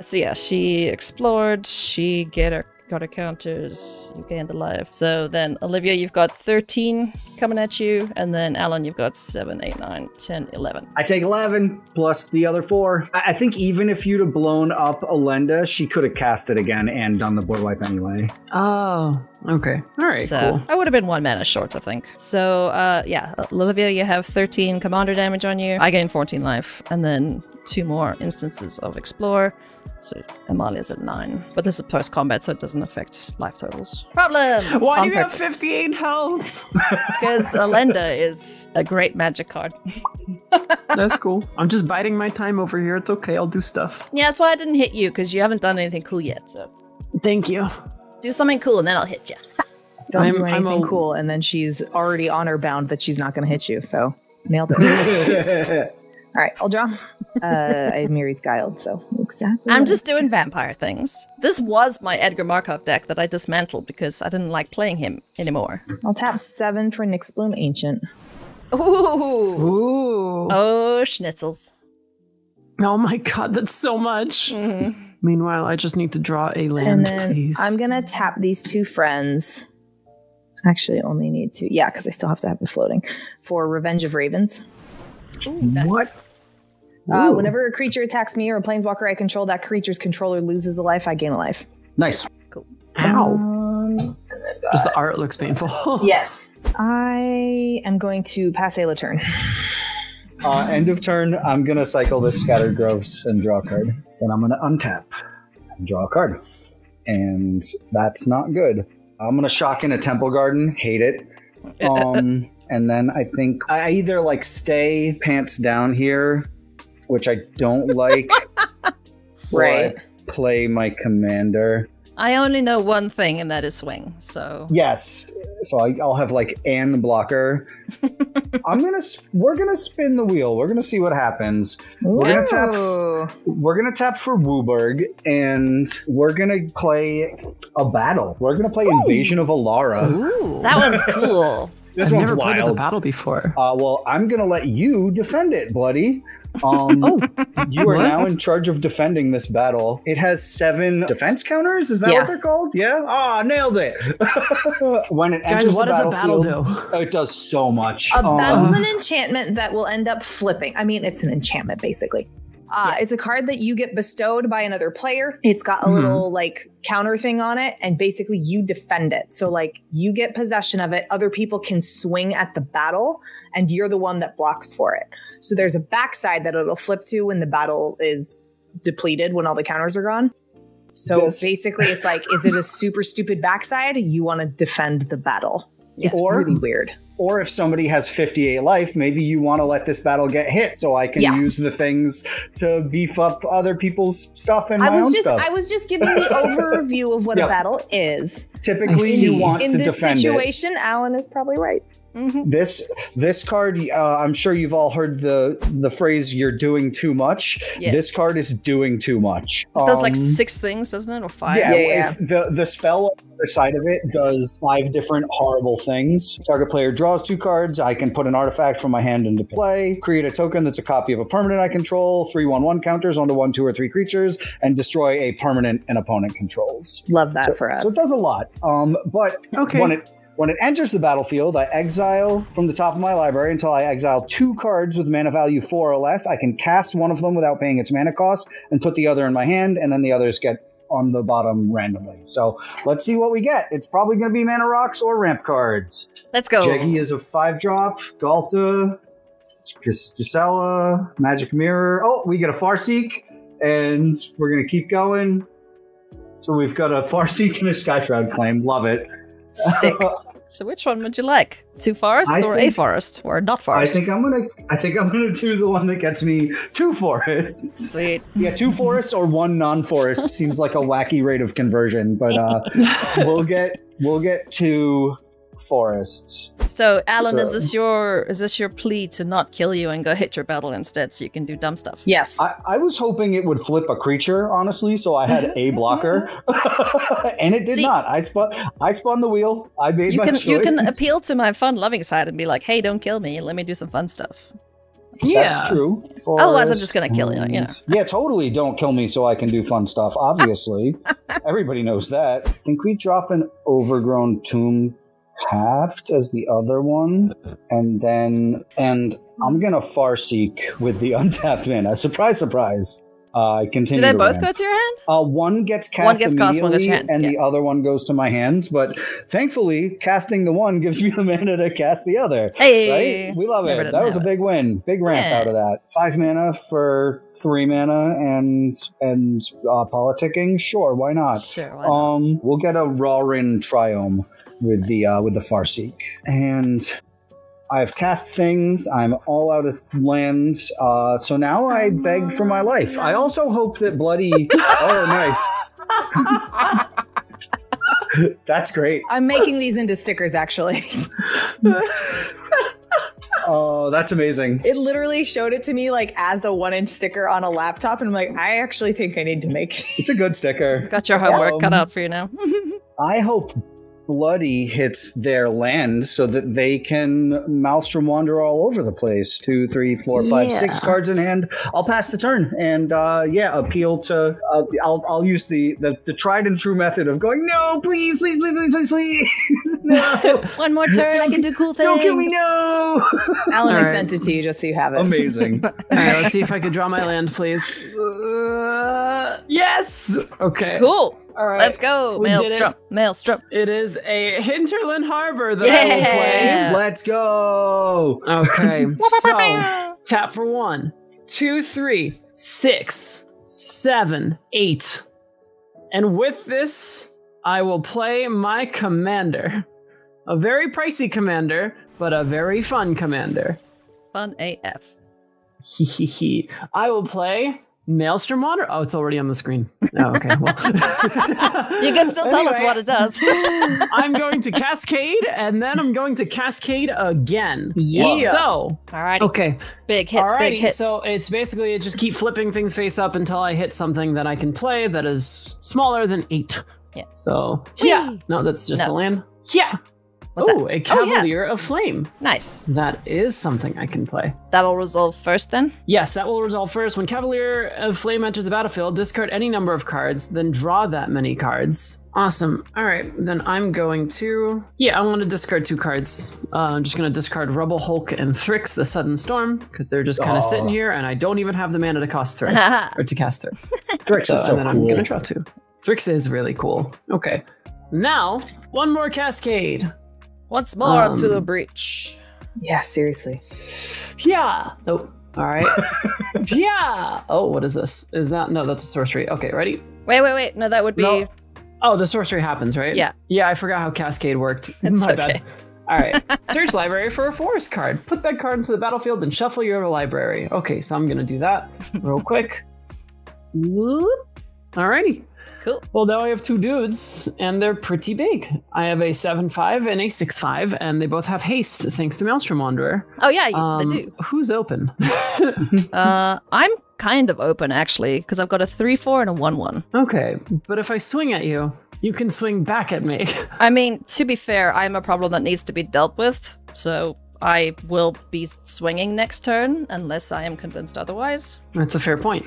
So yeah, she explored. She get her got her counters. You gained the life. So then Olivia, you've got 13 coming at you, and then Alan, you've got 7, 8, 9, 10, 11.
I take 11 plus the other four. I, I think even if you'd have blown up Elenda, she could have cast it again and done the board wipe anyway.
oh, okay. All right,
so
cool.
I would have been one mana short, I think. So uh, yeah, Olivia, you have 13 commander damage on you. I gain 14 life, and then two more instances of explore. So Amalia's at nine, but this is post combat, so it doesn't affect life totals. Problems.
Why do you have
purpose.
58 health?
Because Elenda is a great magic card.
That's cool. I'm just biding my time over here. It's okay. I'll do stuff.
Yeah, that's why I didn't hit you because you haven't done anything cool yet. So
Thank you.
do something cool and then I'll hit you.
Don't
I'm-
do
I'm
anything
a-
cool, and then she's already honor bound that she's not going to hit you. So nailed it. All right, I'll draw. Uh, I have Mirri's Guiled, so exactly.
I'm just doing vampire things. This was my Edgar Markov deck that I dismantled because I didn't like playing him anymore.
I'll tap seven for Nyx Bloom Ancient.
Ooh.
Ooh.
Oh, schnitzels.
Oh my god, that's so much.
Mhm.
Meanwhile, I just need to draw a
And
land,
then
please.
I'm gonna tap these two friends. Actually, only need to. Yeah, because I still have to have it floating for Revenge of Ravens.
Ooh, nice.
what?
Uh, whenever a creature attacks me or a planeswalker I control, that creature's controller loses a life. I gain a life.
Nice.
Ow.
Um,
Just the art looks painful.
yes. I am going to pass a turn.
Uh, end of turn, I'm going to cycle this Scattered Groves and draw a card. Then I'm going to untap and draw a card. And that's not good. I'm going to shock in a Temple Garden. Hate it. Um, and then I think I either like stay pants down here, which I don't like,
Right.
play my commander.
I only know one thing, and that is swing. So
Yes. So I, I'll have like an blocker. I'm gonna. We're gonna spin the wheel. We're gonna see what happens. We're gonna tap. We're gonna tap for WUBRG, and we're gonna play a battle. We're gonna play Invasion of Alara.
Ooh.
that one's cool.
This
I've
one's
never played with a
wild.
battle before.
Uh, well, I'm gonna let you defend it, Blooby. Um, you are
What?
now in charge of defending this battle. It has seven defense counters. Is that
Yeah.
what they're called? Yeah. Ah, nailed it. when it
Guys,
enters
what
the
does a battle do?
it does so much.
A
Um,
battle's an enchantment that will end up flipping. I mean, it's an enchantment basically. Uh,
Yeah.
It's a card that you get bestowed by another player. It's got a
Mhm.
little like counter thing on it, and basically you defend it. So like you get possession of it. Other people can swing at the battle, and you're the one that blocks for it. So there's a backside that it'll flip to when the battle is depleted, when all the counters are gone. So
This-
basically, it's like, is it a super stupid backside? You want to defend the battle. It's
Or-
really weird.
or if somebody has 58 life, maybe you want to let this battle get hit so I can
Yeah.
use the things to beef up other people's stuff and my
I was
own
just
stuff.
I was just giving the overview of what a battle is.
Typically, you want
In
to
this
defend it.
situation, Alan is probably right.
Mhm.
This this card, uh, I'm sure you've all heard the the phrase "you're doing too much."
Yes.
This card is doing too much.
It does like
Um,
six things, doesn't it, or five?
Yeah,
Yeah, yeah.
if the the spell on the other side of it does five different horrible things. Target player draws two cards. I can put an artifact from my hand into play. Create a token that's a copy of a permanent I control. Three one one counters onto one, two, or three creatures, and destroy a permanent an opponent controls.
Love that
So,
for us.
so it does a lot. Um, but
Okay.
when it when it enters the battlefield, I exile from the top of my library until I exile two cards with mana value four or less. I can cast one of them without paying its mana cost and put the other in my hand, and then the others get on the bottom randomly. So let's see what we get. It's probably going to be mana rocks or ramp cards.
Let's go.
Jeggy is a five drop. Ghalta, Gis- Gisela, Magic Mirror. Oh, we get a Farseek, and we're going to keep going. So we've got a Farseek and a Skyshroud Claim. Love it.
Sick.
So which one would you like? Two forests
I
or a forest or not
far.
I
think I'm gonna. I think I'm gonna do the one that gets me two forests.
Sweet.
Yeah, two forests or one non-forest seems like a wacky rate of conversion, but uh, we'll get we'll get two forests.
So, Alan, is this your is this your plea to not kill you and go hit your battle instead, so you can do dumb stuff?
yes.
I, I was hoping it would flip a creature, honestly, so I had a blocker, and it did
See-
not. I spun. I spun the wheel. I made
You
my
can
choice.
you can appeal to my fun loving side and be like, "Hey, don't kill me. Let me do some fun stuff."
Yeah.
That's true.
Otherwise, I'm just gonna kill you, you know.
Yeah, totally. Don't kill me so I can do fun stuff. Obviously, everybody knows that. I think we drop an overgrown tomb tapped as the other one, and then and I'm gonna far seek with the untapped mana. Surprise, surprise. Uh, I continue.
Do they both go to your hand?
Uh, one gets cast
One gets cast, one goes to your hand,
and the other one goes to my hands. But thankfully, casting the one gives me the mana to cast the other.
Hey,
Right? We love
Never
it. That was a big win. Big ramp
Yeah.
out of that. Five mana for three mana and and uh, politicking. Sure, why not?
Sure. Why not?
Um, we'll get a Raugrin Triome with the uh, with the Farseek, and I've cast things. I'm all out of land, uh, so now I beg for my life. I also hope that bloody. oh, nice. That's great.
I'm making these into stickers actually.
Oh, that's amazing.
It literally showed it to me like as a one inch sticker on a laptop, and I'm like, I actually think I need to make
It's a good sticker.
Got your homework cut
um,
out for you now.
I hope Bloody hits their land so that they can Maelstrom wander all over the place. Two, three, four, five, six
Yeah.
cards in hand. I'll pass the turn and uh, yeah, appeal to. Uh, I'll I'll use the, the the tried and true method of going no, please, please, please, please, please, please, no,
One more turn, I can do cool things.
don't kill me, no.
Alan, I sent it to you just so you have it.
Amazing.
All right, let's see if I could draw my land, please. Uh, yes. Okay.
Cool.
All right.
Let's go.
We did it.
Maelstrom. Maelstrom.
It is a Hinterland Harbor that I will play.
Let's go.
Okay, so tap for one, two, three, six, seven, eight. And with this, I will play my commander. A very pricey commander, but a very fun commander.
Fun AF.
Hee hee hee. I will play Maelstrom Water? Oh, it's already on the screen. Oh, okay. Well.
You can still tell us what it does.
I'm going to Cascade, and then I'm going to Cascade again.
Yeah.
So,
all right.
okay.
Big hits,
Alrighty,
big hits.
So it's basically just keep flipping things face up until I hit something that I can play that is smaller than eight.
Yeah.
So yeah, no, that's just
No.
a land. Yeah.
What's
oh, a
Oh, yeah.
Cavalier of Flame.
nice.
That is something I can play.
That'll resolve first then.
Yes, that will resolve first. When Cavalier of Flame enters the battlefield, discard any number of cards, then draw that many cards. Awesome. All right, then I'm going to. Yeah, I want to discard two cards. Uh, I'm just going to discard Rubble Hulk and Thryx, the Sudden Storm, because they're just kind of sitting here, and I don't even have the mana to cost Thryx or to cast Thryx.
Thryx is so
and then I'm
cool.
going to draw two. Thryx is really cool. Okay. Now, one more Cascade.
Once more
Um,
to the breach.
Yeah, seriously.
Yeah. Oh, all right. yeah. Oh, what is this? Is that no? That's a sorcery. Okay, ready?
Wait, wait, wait. No, that would be.
No. Oh, the sorcery happens, right?
Yeah.
Yeah, I forgot how Cascade worked.
It's
My
okay.
bad. All right. Search library for a forest card. Put that card into the battlefield and shuffle your library. Okay, so I'm gonna do that real quick. Whoop. Alrighty.
Cool.
Well, now I have two dudes, and they're pretty big. I have a 7 5 and a 6 5, and they both have haste thanks to Maelstrom Wanderer.
Oh yeah, you,
Um,
they do.
Who's open?
Uh, I'm kind of open actually because I've got a three four and a one one.
okay, but if I swing at you, you can swing back at me.
I mean, to be fair, I'm a problem that needs to be dealt with, so I will be swinging next turn unless I am convinced otherwise.
That's a fair point.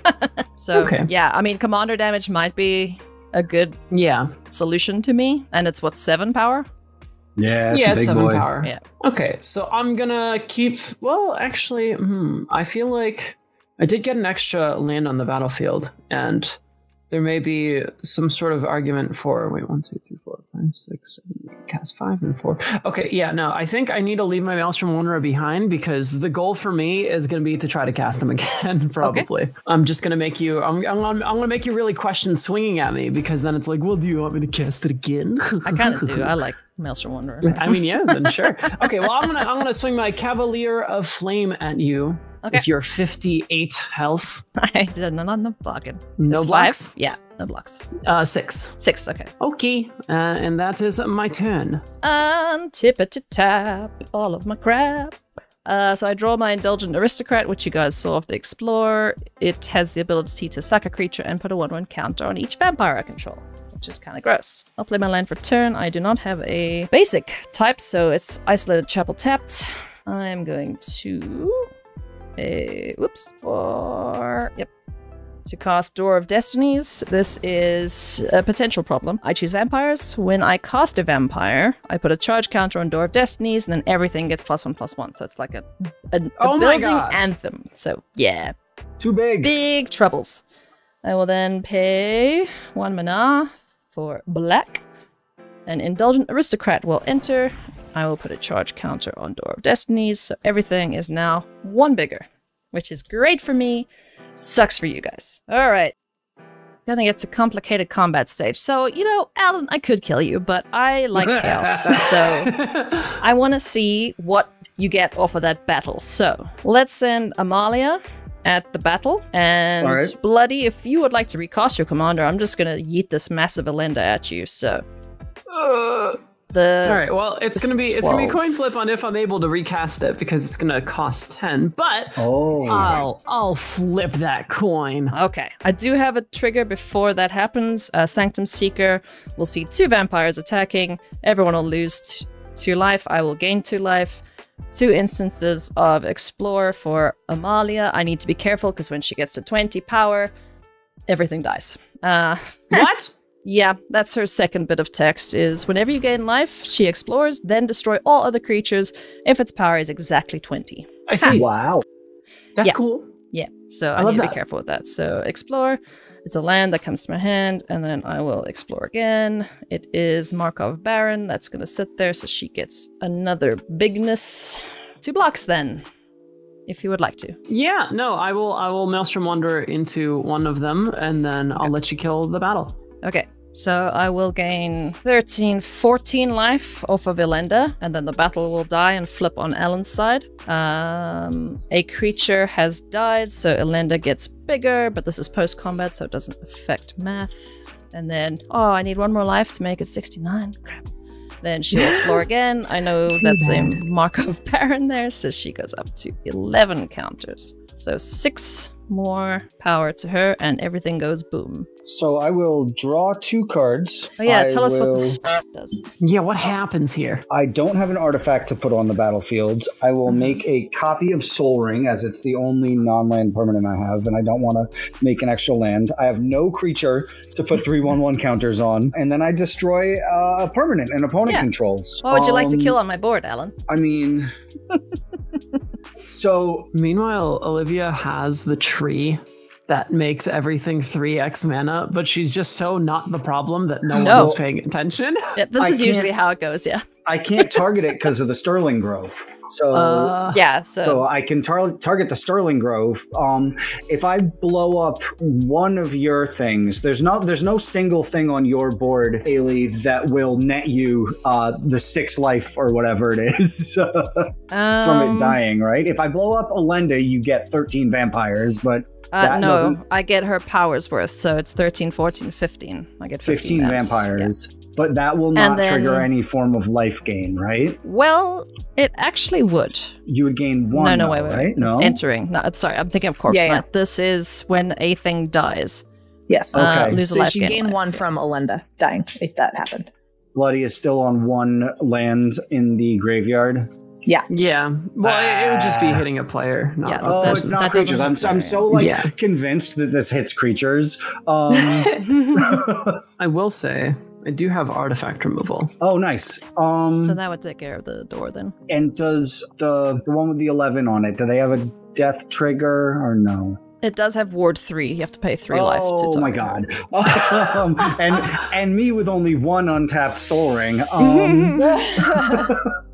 So
Okay.
yeah, I mean, commander damage might be a good
Yeah.
solution to me, and it's what seven power.
Yeah, it's
yeah,
a big
seven
boy.
power.
Yeah.
Okay, so I'm gonna keep. Well, actually, hmm, I feel like I did get an extra land on the battlefield, and there may be some sort of argument for. Wait, one, two, three, four, five, six, seven, eight, cast five and four. Okay, yeah, no, I think I need to leave my Maelstrom Wanderer behind because the goal for me is gonna be to try to cast them again. Probably. I'm just gonna make you. I'm. I'm. I'm gonna make you really question swinging at me because then it's like, well, do you want me to cast it again?
I kind of do. I like Maelstrom Wanderer.
I mean, yeah, then sure. Okay, well, I'm gonna I'm gonna swing my Cavalier of Flame at you.
Okay.
With your 58 health,
I did not on the bargain.
no
It's
blocks.
Five? Yeah, no blocks.
Uh, six.
Six. Okay.
Okay, uh, and that is my turn.
And tippity tap all of my crap. Uh, so I draw my Indulgent Aristocrat, which you guys saw of the Explorer. It has the ability to sack a creature and put a 1 1 counter on each vampire I control, which is kind of gross. I'll play my land for turn. I do not have a basic type, so it's Isolated Chapel tapped. I'm going to. A, whoops. For. Yep. To cast Door of Destinies, this is a potential problem. I choose vampires. When I cast a vampire, I put a charge counter on Door of Destinies, and then everything gets plus one plus one. So it's like a, a, a
Oh
building anthem. So yeah,
Too big.
big troubles. I will then pay one mana for black. An indulgent aristocrat will enter. I will put a charge counter on Door of Destinies, so everything is now one bigger, which is great for me. Sucks for you guys. All right. Gonna get to complicated combat stage. So, you know, Alan, I could kill you, but I like chaos. So I want to see what you get off of that battle. So let's send Amalia at the battle. And
right.
Bloody, if you would like to recast your commander, I'm just going to yeet this massive Elenda at you. So uh, the.
All right. Well, it's gonna be it's gonna be a coin flip on if I'm able to recast it because it's gonna cost ten. But
Oh.
I'll I'll flip that coin.
Okay. I do have a trigger before that happens. Uh, Sanctum Seeker will see two vampires attacking. Everyone will lose t- two life. I will gain two life. Two instances of Explore for Amalia. I need to be careful because when she gets to 20 power, everything dies. Uh,
What?
Yeah, that's her second bit of text is whenever you gain life, she explores, then destroy all other creatures if its power is exactly 20.
I see.
Wow.
That's
Yeah.
cool.
Yeah, so
I
I, need to
that.
be careful with that. So explore. It's a land that comes to my hand, and then I will explore again. It is Markov Baron. That's gonna sit there, so she gets another bigness. Two blocks then, if you would like to.
Yeah. No, I will I will Maelstrom wander into one of them, and then I'll let you kill the battle.
Okay, So I will gain 13, 14 life off of Elenda, and then the battle will die and flip on Alan's side. Um, a creature has died, so Elenda gets bigger, but this is post combat, so it doesn't affect math. And then, oh, I need one more life to make it 69. Crap. Then she'll explore again. I know that's a Markov Baron there, so she goes up to 11 counters. So six more power to her, and everything goes boom.
So I will draw two cards.
Oh yeah,
I
tell us what
will-
this does.
Yeah, what happens here?
I don't have an artifact to put on the battlefield. I will make a copy of Sol Ring, as it's the only non-land permanent I have, and I don't want to make an extra land. I have no creature to put three one-one counters on, and then I destroy uh, a permanent and opponent
Yeah.
controls.
What would you like to
Um,
kill on my board, Alan?
I mean, so
Meanwhile, Olivia has the tree that makes everything 3x mana, but she's just so not the problem that no,
No.
one's paying attention.
Yeah, this
I
is usually how it goes. Yeah.
I can't target it because of the Sterling Grove. So.
Uh,
Yeah. So,
So I can tar- target the Sterling Grove. Um, if I blow up one of your things, there's not there's no single thing on your board, Eilidh, that will net you uh, the six life or whatever it is from
um,
it dying, right? If I blow up Elenda, you get 13 vampires, but
Uh, no,
doesn't-
I get her powers worth, so it's 13, 14, 15. I get 15,
15
vamps.
vampires. But that will not
then-
trigger any form of life gain, right?
Well, it actually would.
You would gain one,
no, no,
though,
wait, wait,
right?
wait.
No.
It's entering. No, sorry, I'm thinking of Corpse
Yeah, yeah.
This is when a thing dies.
Yes.
Okay.
Uh, lose a
so
life,
she
gain a
gained
life.
one from Elenda dying, if that happened.
Bloody is still on one land in the graveyard.
Yeah. Yeah. Well, it, it would just be
Ah.
hitting a player, not
Yeah,
a
Oh,
That-
it's not creatures. I'm,
hit
I'm so like
Yeah.
convinced that this hits creatures. Um,
I will say, I do have artifact removal.
oh, nice. Um,
So that would take care of the door then.
and does the the one with the eleven on it? Do they have a death trigger or no?
It does have ward three. You have to pay three life to
Oh my god! um, and and me with only one untapped Sol ring. Um,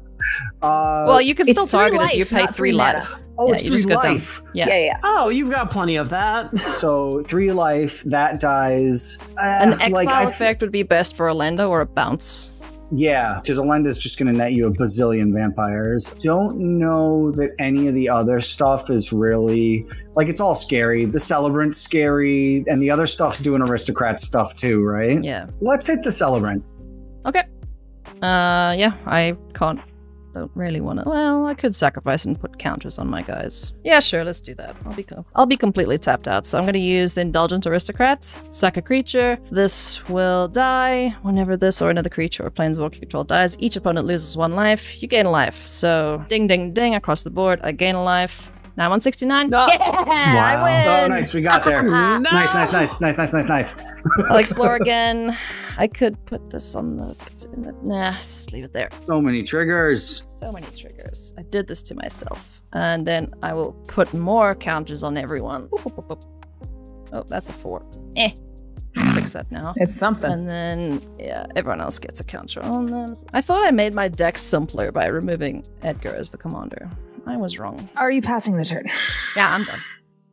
uh,
Well, you can still
three
target it. You pay three
three mana.
life.
oh,
yeah,
it's
you
three
just got done.
life.
Yeah.
Yeah, yeah.
Oh, you've got plenty of that.
So three life that dies. Uh,
An exile
like, th-
effect would be best for Elenda or a bounce.
Yeah, because Elenda's just going to net you a bazillion vampires. Don't know that any of the other stuff is really like it's all scary. The celebrant's scary, and the other stuff's doing aristocrat stuff too, right?
Yeah.
Let's hit the celebrant.
Okay. Uh, yeah, I can't. Don't really want to. Well, I could sacrifice and put counters on my guys. Yeah, sure, let's do that. I'll be com- I'll be completely tapped out. So I'm gonna use the indulgent aristocrat, sack a creature. This will die whenever this or another creature or planeswalker you control dies. Each opponent loses one life. You gain a life. So ding, ding, ding across the board. I gain a life. Now I'm on 69.
No.
I
Oh, nice, we got there.
No.
Nice, nice, nice, nice, nice, nice, nice.
I'll explore again. I could put this on the. In the- Nah, just leave it there.
So many triggers.
So many triggers. I did this to myself. And then I will put more counters on everyone. Boop, boop, boop, boop. Oh, that's a four. Eh. Fix that now.
It's something.
And then, yeah, everyone else gets a counter on them. I thought I made my deck simpler by removing Edgar as the commander. I was wrong.
Are you passing the turn?
Yeah, I'm done.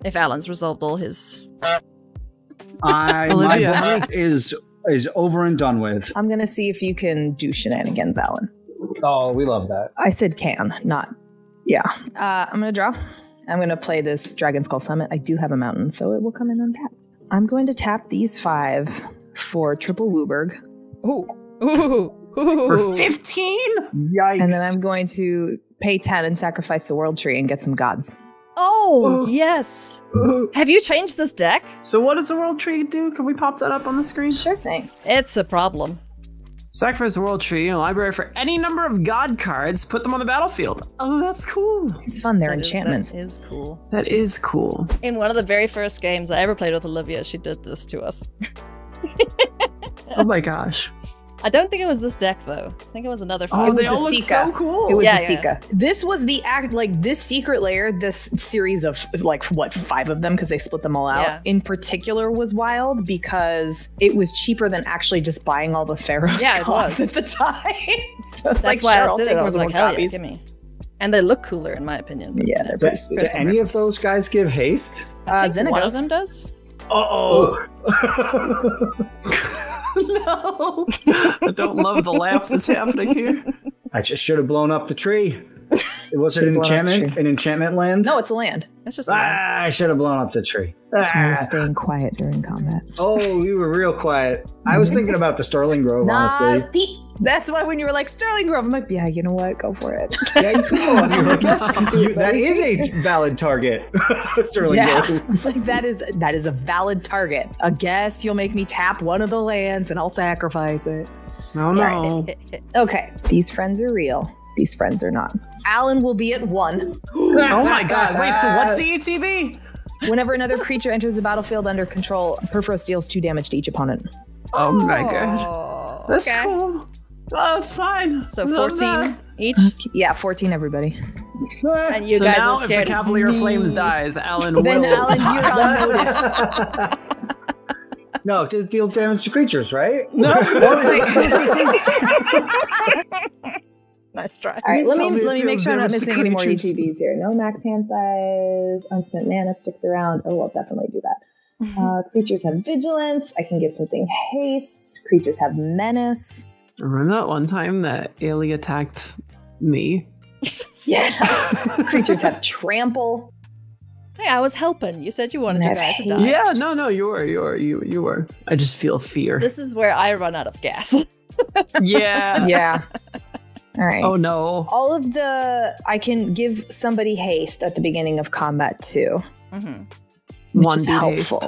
If Alan's resolved all his.
I my
Olivia,
is is over and done with.
I'm gonna see if you can do shenanigans, Alan.
Oh, we love that.
I said can, not yeah. Uh, I'm gonna draw. I'm gonna play this Dragonskull Summit. I do have a mountain, so it will come in untapped. I'm going to tap these five for triple WUBRG,
Ooh. Ooh. Ooh.
For 15?
Yikes!
and then I'm going to pay 10 and sacrifice the World Tree and get some gods.
Oh, yes. Have you changed this deck?
So what does the World Tree do? Can we pop that up on the screen?
Sure thing.
It's a problem.
Sacrifice the World Tree in a library for any number of god cards. Put them on the battlefield. Oh, that's cool.
It's fun. They're
That is-
enchantments.
that is cool.
That is cool.
In one of the very first games I ever played with Olivia, she did this to us.
Oh my gosh.
I don't think it was this deck though. I think it was another.
Oh,
It
they
was
all
a
look so cool.
It was
Yeah,
a
yeah.
Sika. This was the act, like this secret lair, this series of like what five of them because they split them all out.
Yeah.
In particular, was wild because it was cheaper than actually just buying all the Pharaohs.
Yeah, it was.
at the time. so
That's
like,
why
sure,
I
I'll
did
take
it. I
more
was like,
one
hell yeah,
copies.
give me. And they look cooler in my opinion. but
Yeah, they're pretty sweet.
Do any of those guys give haste?
Uh,
I think one of them does.
Uh oh.
no. I don't love the laugh that's happening here.
I just should have blown up the tree. It was an
Should've blown up the
enchantment. An enchantment land.
No, it's a land.
It's just a land.
Ah, I should have blown up the tree.
That's why we're
Ah.
staying quiet during combat.
Oh, you were real quiet. I was thinking about the Sterling Grove, honestly.
Nah, Pete. That's why when you were like Sterling Grove, I'm like, yeah, you know what? Go for it.
Yeah, you could go on. You're yes, you- that is a valid target. Sterling
yeah,
Grove.
it's like that is that is a valid target. I guess you'll make me tap one of the lands and I'll sacrifice it.
No, no.
Okay, these friends are real. These friends are not. Alan will be at one.
Oh my god. Wait, so what's the ETB?
Whenever another creature enters the battlefield under control, Purphoros deals two damage to each opponent.
Oh my god.
Oh,
That's
okay.
cool. Oh, that's fine.
So
Love
14
that.
each.
Yeah, 14 everybody.
And you
so
guys
now,
are
if the
scared. of
Cavalier
me.
Flames dies, Alan
Then
will.
Alan, you're on notice.
no, to deal damage to creatures, right? No.
nice try.
All right, let me
me
let me make sure I'm not missing any more
creatures.
ETBs here. No max hand size, unspent mana sticks around. Oh, I'll definitely do that. Uh, creatures have vigilance. I can give something haste. Creatures have menace.
Remember that one time that Eilidh attacked me?
Yeah. creatures have trample.
Hey, I was helping. You said you wanted your guys to die.
Yeah, no, no, you were, you were, you, you were. I just feel fear.
This is where I run out of gas.
yeah.
Yeah. All right.
Oh no.
All of the I can give somebody haste at the beginning of combat too,
hmm
which
One
is
D haste.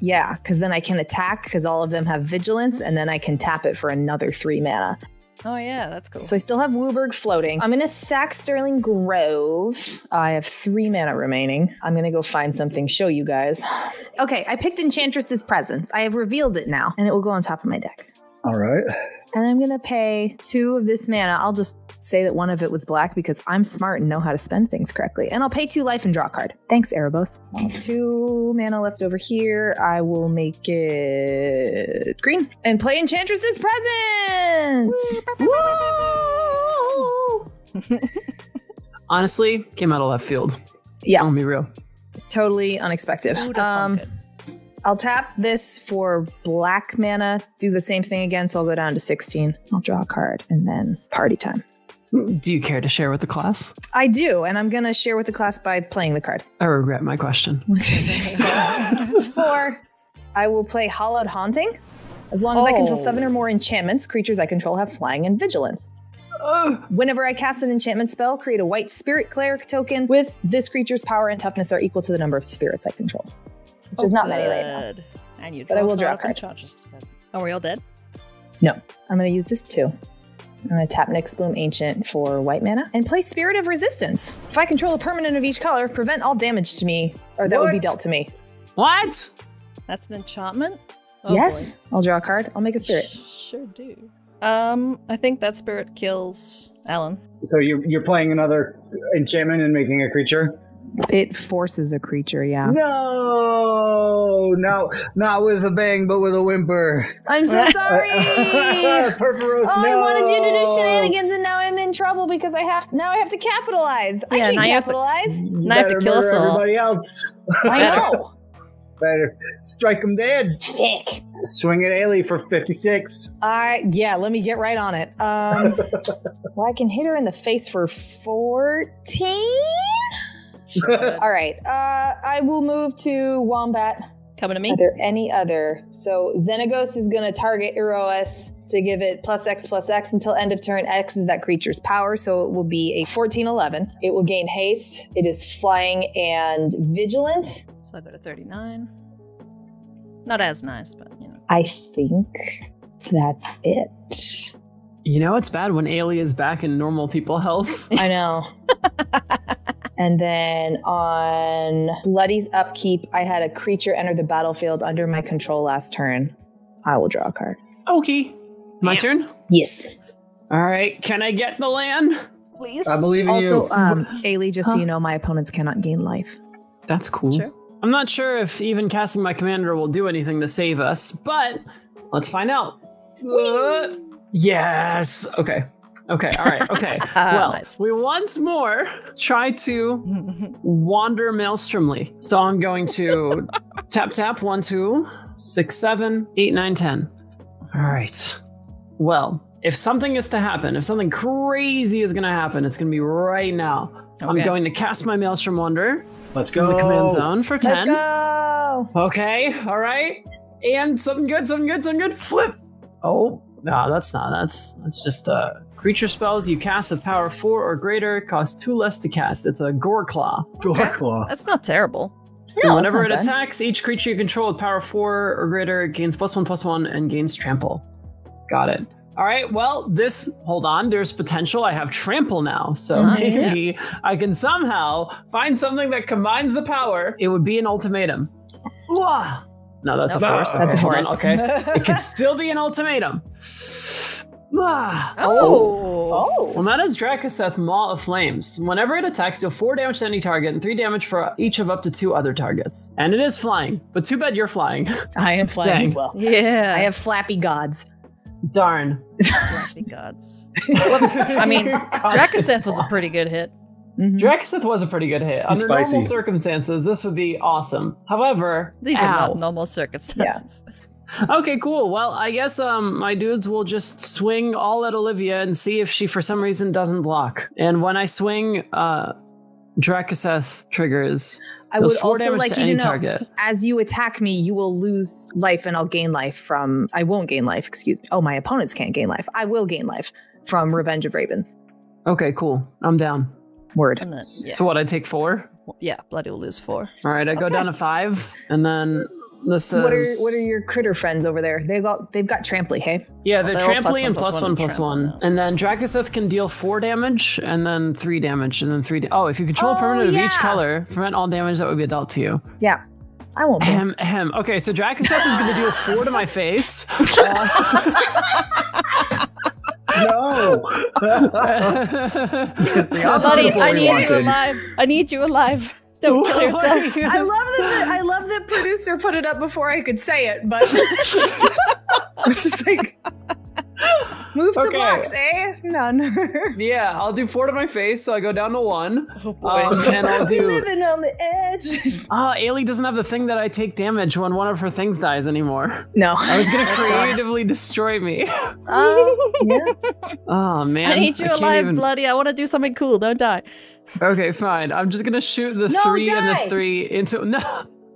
Helpful. Yeah, because then I can attack because all of them have vigilance, and then I can tap it for another three mana.
Oh yeah, that's cool.
So I still have WUBRG floating. I'm gonna sack Sterling Grove. I have three mana remaining. I'm gonna go find something, show you guys. Okay, I picked Enchantress's Presence. I have revealed it now, and it will go on top of my deck.
All right.
And I'm gonna pay two of this mana. I'll just say that one of it was black because I'm smart and know how to spend things correctly. And I'll pay two life and draw a card. Thanks, Erebos. Two mana left over here. I will make it green and play Enchantress's Presence.
Honestly, came out of left field.
Yeah.
I'll be real.
Totally unexpected. Um,
it?
I'll tap this for black mana, do the same thing again, so I'll go down to 16. I'll draw a card and then party time.
Do you care to share with the class?
I do, and I'm gonna share with the class by playing the card.
I regret my question.
One, two, three, four. I will play Hallowed Haunting. As long as I control
Oh.
seven or oh. more enchantments, creatures I control have flying and vigilance.
Ugh.
Whenever I cast an enchantment spell, create a white spirit cleric token with this creature's power and toughness are equal to the number of spirits I control, which is not many right now.
Good. And you
But I will draw a
up and
card.
charges. Oh, we all dead?
No, I'm going to use this too. I'm going to tap Nyxbloom Ancient for white mana and play Spirit of Resistance. If I control a permanent of each color, prevent all damage to me, or that would be dealt to me.
What?
That's an enchantment? Oh,
yes, I'll draw a card. I'll make a spirit.
Sure do. Um, I think that spirit kills Alan.
So you're you're playing another enchantment and making a creature?
It forces a creature, yeah.
No, no, not with a bang, but with a whimper.
I'm so sorry. Oh,
no.
I wanted you to do shenanigans, and now I'm in trouble because I have now I have to capitalize.
Yeah, I
can't
now capitalize. Have to, now I have to kill us all.
Everybody else.
I know.
Better strike them dead. Swing at Eilidh for 56.
I yeah, let me get right on it. Um, well, I can hit her in the face for
14.
All right. Uh, I will move to Wombat.
Coming to me?
Are there any other? So Xenagos is going to target Eros to give it plus X plus X until end of turn. X is that creature's power, so it will be a 14-11. It will gain haste. It is flying and vigilant.
So I go to 39. Not as nice, but you know.
I think that's it.
You know it's bad when Eilidh is back in normal people health.
I know. and then on Bloody's upkeep, I had a creature enter the battlefield under my control last turn. I will draw a card.
Okay. My turn?
Yes.
All right. Can I get the land?
Please.
I believe in
Also,
you.
um, Eilidh, just so you know, my opponents cannot gain life.
That's cool.
Sure.
I'm not sure if even casting my commander will do anything to save us, but let's find out. Uh, yes. Okay. Okay. All right. Okay.
Ah,
well,
nice.
we once more try to wander maelstromly. So I'm going to tap tap one, two, six, seven, eight, nine, ten. All right. Well, if something is to happen, if something crazy is going to happen, it's going to be right now. I'm going to cast my Maelstrom Wanderer
Let's
in
go.
the command zone for 10.
Let's go.
Okay, all right. And something good, something good, something good. Flip. Oh, no, that's not. That's that's just uh creature spells you cast of power 4 or greater cost 2 less to cast. It's a Goreclaw. Gore claw.
That's not terrible.
No,
Whenever it
bad.
attacks, each creature you control with power 4 or greater gains plus 1 plus 1 and gains trample. Got it. All right, well, this, hold on, there's potential. I have trample now, so
Ah,
maybe
yes.
I can somehow find something that combines the power. It would be an ultimatum. Wah! No, that's a
No,
force.
That's a
Okay, hold on,
force.
Okay. it could still be an ultimatum. Ah.
Oh.
Oh.
Well, that is Drakuseth Maw of Flames. Whenever it attacks, deal 4 damage to any target and 3 damage for each of up to 2 other targets. And it is flying, but too bad you're flying.
I am flying
Dang.
as well.
Yeah.
I have flappy gods.
Darn.
Flappy gods. I mean, Drakuseth was a pretty good hit.
Mhm.
Drakuseth was a pretty good hit. Under
Spicy.
normal circumstances, this would be awesome. However,
These
ow.
are not normal circumstances.
Okay, cool. Well, I guess um my dudes will just swing all at Olivia and see if she for some reason doesn't block. And when I swing, uh Drakuseth triggers.
I would
four
also
damage
like
to
you to know,
target.
as you attack me, you will lose life and I'll gain life from. I won't gain life, excuse me. Oh, my opponents can't gain life. I will gain life from Revenge of Ravens.
Okay, cool. I'm down.
Word.
And then, yeah.
So what? I take four.
yeah, Bloody will lose four.
All right, I go
Okay.
down to five, and then this says
What are what are your critter friends over there? They've got they've got tramply, hey?
yeah,
Oh,
they're
they're all plus one,
and
plus
plus
one
one
and
plus one, and then Drakuseth can deal four damage and then three damage and then three. Da- oh, if you control a
Oh,
permanent of each color, prevent all damage that would be dealt to you.
Yeah. I won't be.
Ahem, ahem. Okay, so Drakuseth is going to deal four to my face. Uh,
No. It's the opposite
Bloody,
of
I
we
need you alive. I need you alive. Don't kill yourself.
I love that the, I love that producer put it up before I could say it, but I was just like move to
Okay.
blocks, eh? None.
yeah, I'll do four to my face, so I go down to one.
Oh boy.
Um, and I'll do.
Living on the edge.
Ah, Eilidh doesn't have the thing that I take damage when one of her things dies anymore.
No.
I was gonna creatively destroy me.
Oh, yeah.
Oh man,
I need you
can't
alive,
even-
Bloody. I want to do something cool. Don't die.
Okay, fine. I'm just gonna shoot the
No,
three and the three into no.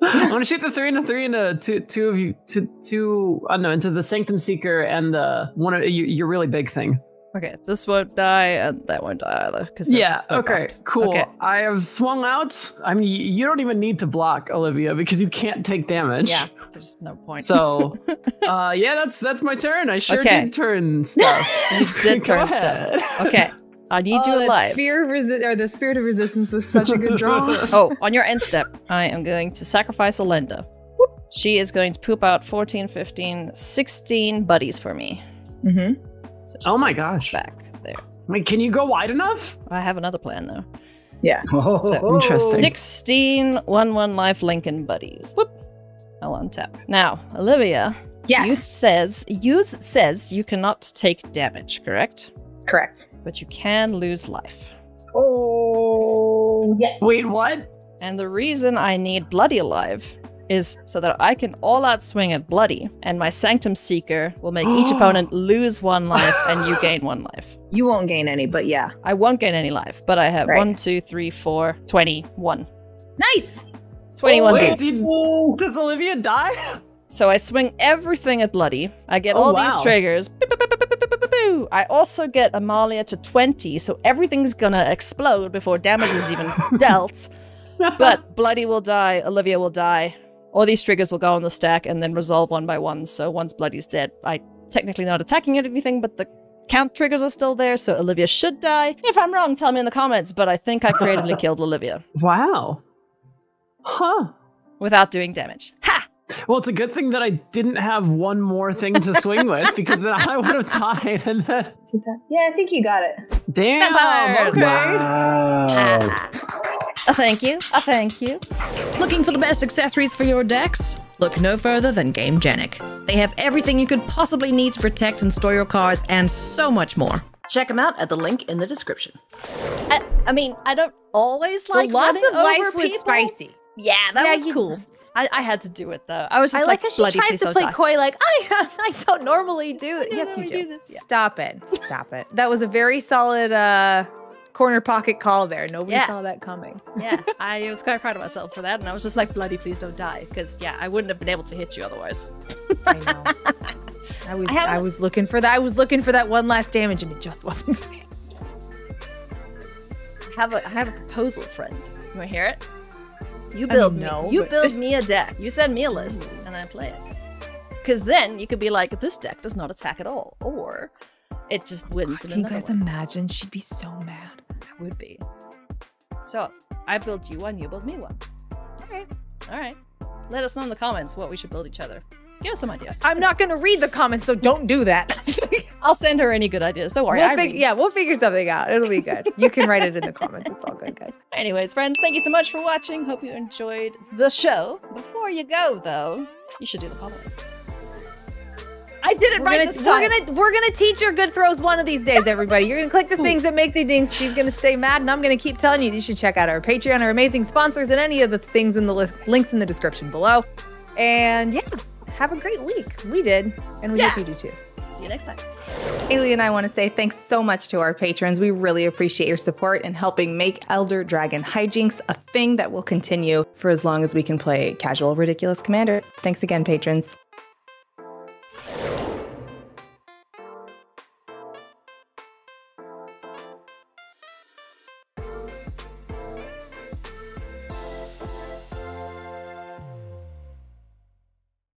I'm gonna shoot the three and the three into two, two of you, two, two. I don't know, into the Sanctum Seeker and the one of you, your really big thing.
Okay, this won't die, and that won't die either. Cause
Yeah. Okay. Cool.
Okay.
I have swung out. I mean, you, you don't even need to block Olivia because you can't take damage.
Yeah, there's no point.
So, uh, yeah, that's that's my turn. I sure
Okay.
did turn stuff.
you did turn
ahead.
stuff. Okay, I need
oh,
you
that
alive.
Sphere of resi- or the spirit of resistance was such a good draw.
Oh, on your end step, I am going to sacrifice Elenda. She is going to poop out 14, 15, 16 buddies for me.
mm-hmm.
So
Oh my gosh.
back there.
Wait, can you go wide enough?
I have another plan though. Yeah.
Oh,
So,
Interesting.
16 1 1 life Lincoln buddies. Whoop. I'll untap. Now, Olivia,
Yes.
you says use says you cannot take damage, correct?
Correct.
But you can lose life.
Oh, yes.
Wait, what?
And the reason I need Bloody alive is so that I can all out swing at Bloody, and my Sanctum Seeker will make each opponent lose one life and you gain one life.
You won't gain any, but yeah.
I won't gain any life, but I have
Right.
one, two, three, four, 21.
Nice.
21
Wait,
dudes.
did- does Olivia die?
So I swing everything at Bloody. I get
Oh,
all these
wow.
triggers. I also get Amalia to 20, so everything's gonna explode before damage is even dealt. But Bloody will die, Olivia will die. All these triggers will go on the stack and then resolve one by one. So once Bloody's dead, I technically not attacking at anything, but the count triggers are still there, so Olivia should die. If I'm wrong, tell me in the comments, but I think I creatively killed Olivia
Wow. Huh.
without doing damage. Ha!
Well, it's a good thing that I didn't have one more thing to swing with because then I would have died. And then,
Yeah, I think you got it.
damn.
Vampires!
Okay.
Wow.
Uh, thank you. Uh, thank you.
Looking for the best accessories for your decks? Look no further than GameGenic. They have everything you could possibly need to protect and store your cards, and so much more. Check them out at the link in the description.
I, I mean, I don't always like
the loss
running
of life
over
was
people.
spicy.
Yeah, that
Yeah,
was
you-
cool. I, I had to do it though. I was just
I like,
like,
how she
bloody
tries to play
die.
coy, like I, I don't normally do it. Yes, you do.
do this, yeah.
Stop it. Stop it. That was a very solid uh, corner pocket call there. Nobody
Yeah.
saw that coming.
yeah, I was quite proud of myself for that, and I was just like, bloody please don't die, because yeah, I wouldn't have been able to hit you otherwise.
I know. I was
I
I, was looking for that. I was looking for that one last damage, and it just wasn't there.
I have a I have a proposal, friend. You want to hear it? You
I
build
mean,
me.
no,
you
but-
build me a deck. You send me a list, and I play it. Because then you could be like, this deck does not attack at all, or it just wins ah, in
Can you guys
one.
imagine? She'd be so mad.
I would be. So I build you one, you build me one. Okay. All right. Let us know in the comments what we should build each other. Give us some ideas.
I'm not gonna read the comments, so don't do that.
I'll send her any good ideas. Don't worry.
we'll fig- yeah, we'll figure something out. It'll be good. You can write it in the comments. It's all good, guys.
Anyways, friends, thank you so much for watching. Hope you enjoyed the show. Before you go, though, you should do the following. I did it
We're
right
gonna,
this time.
we're gonna we're gonna teach her good throws one of these days, everybody. You're gonna click the things that make the dings. She's gonna stay mad, and I'm gonna keep telling you you should check out our Patreon, our amazing sponsors, and any of the things in the list links in the description below. And yeah, have a great week. We did, and we
yeah.
hope you do too.
See you next time.
Haley and I want to say thanks so much to our patrons. We really appreciate your support in helping make Elder Dragon hijinks a thing that will continue for as long as we can play Casual Ridiculous Commander. Thanks again, patrons.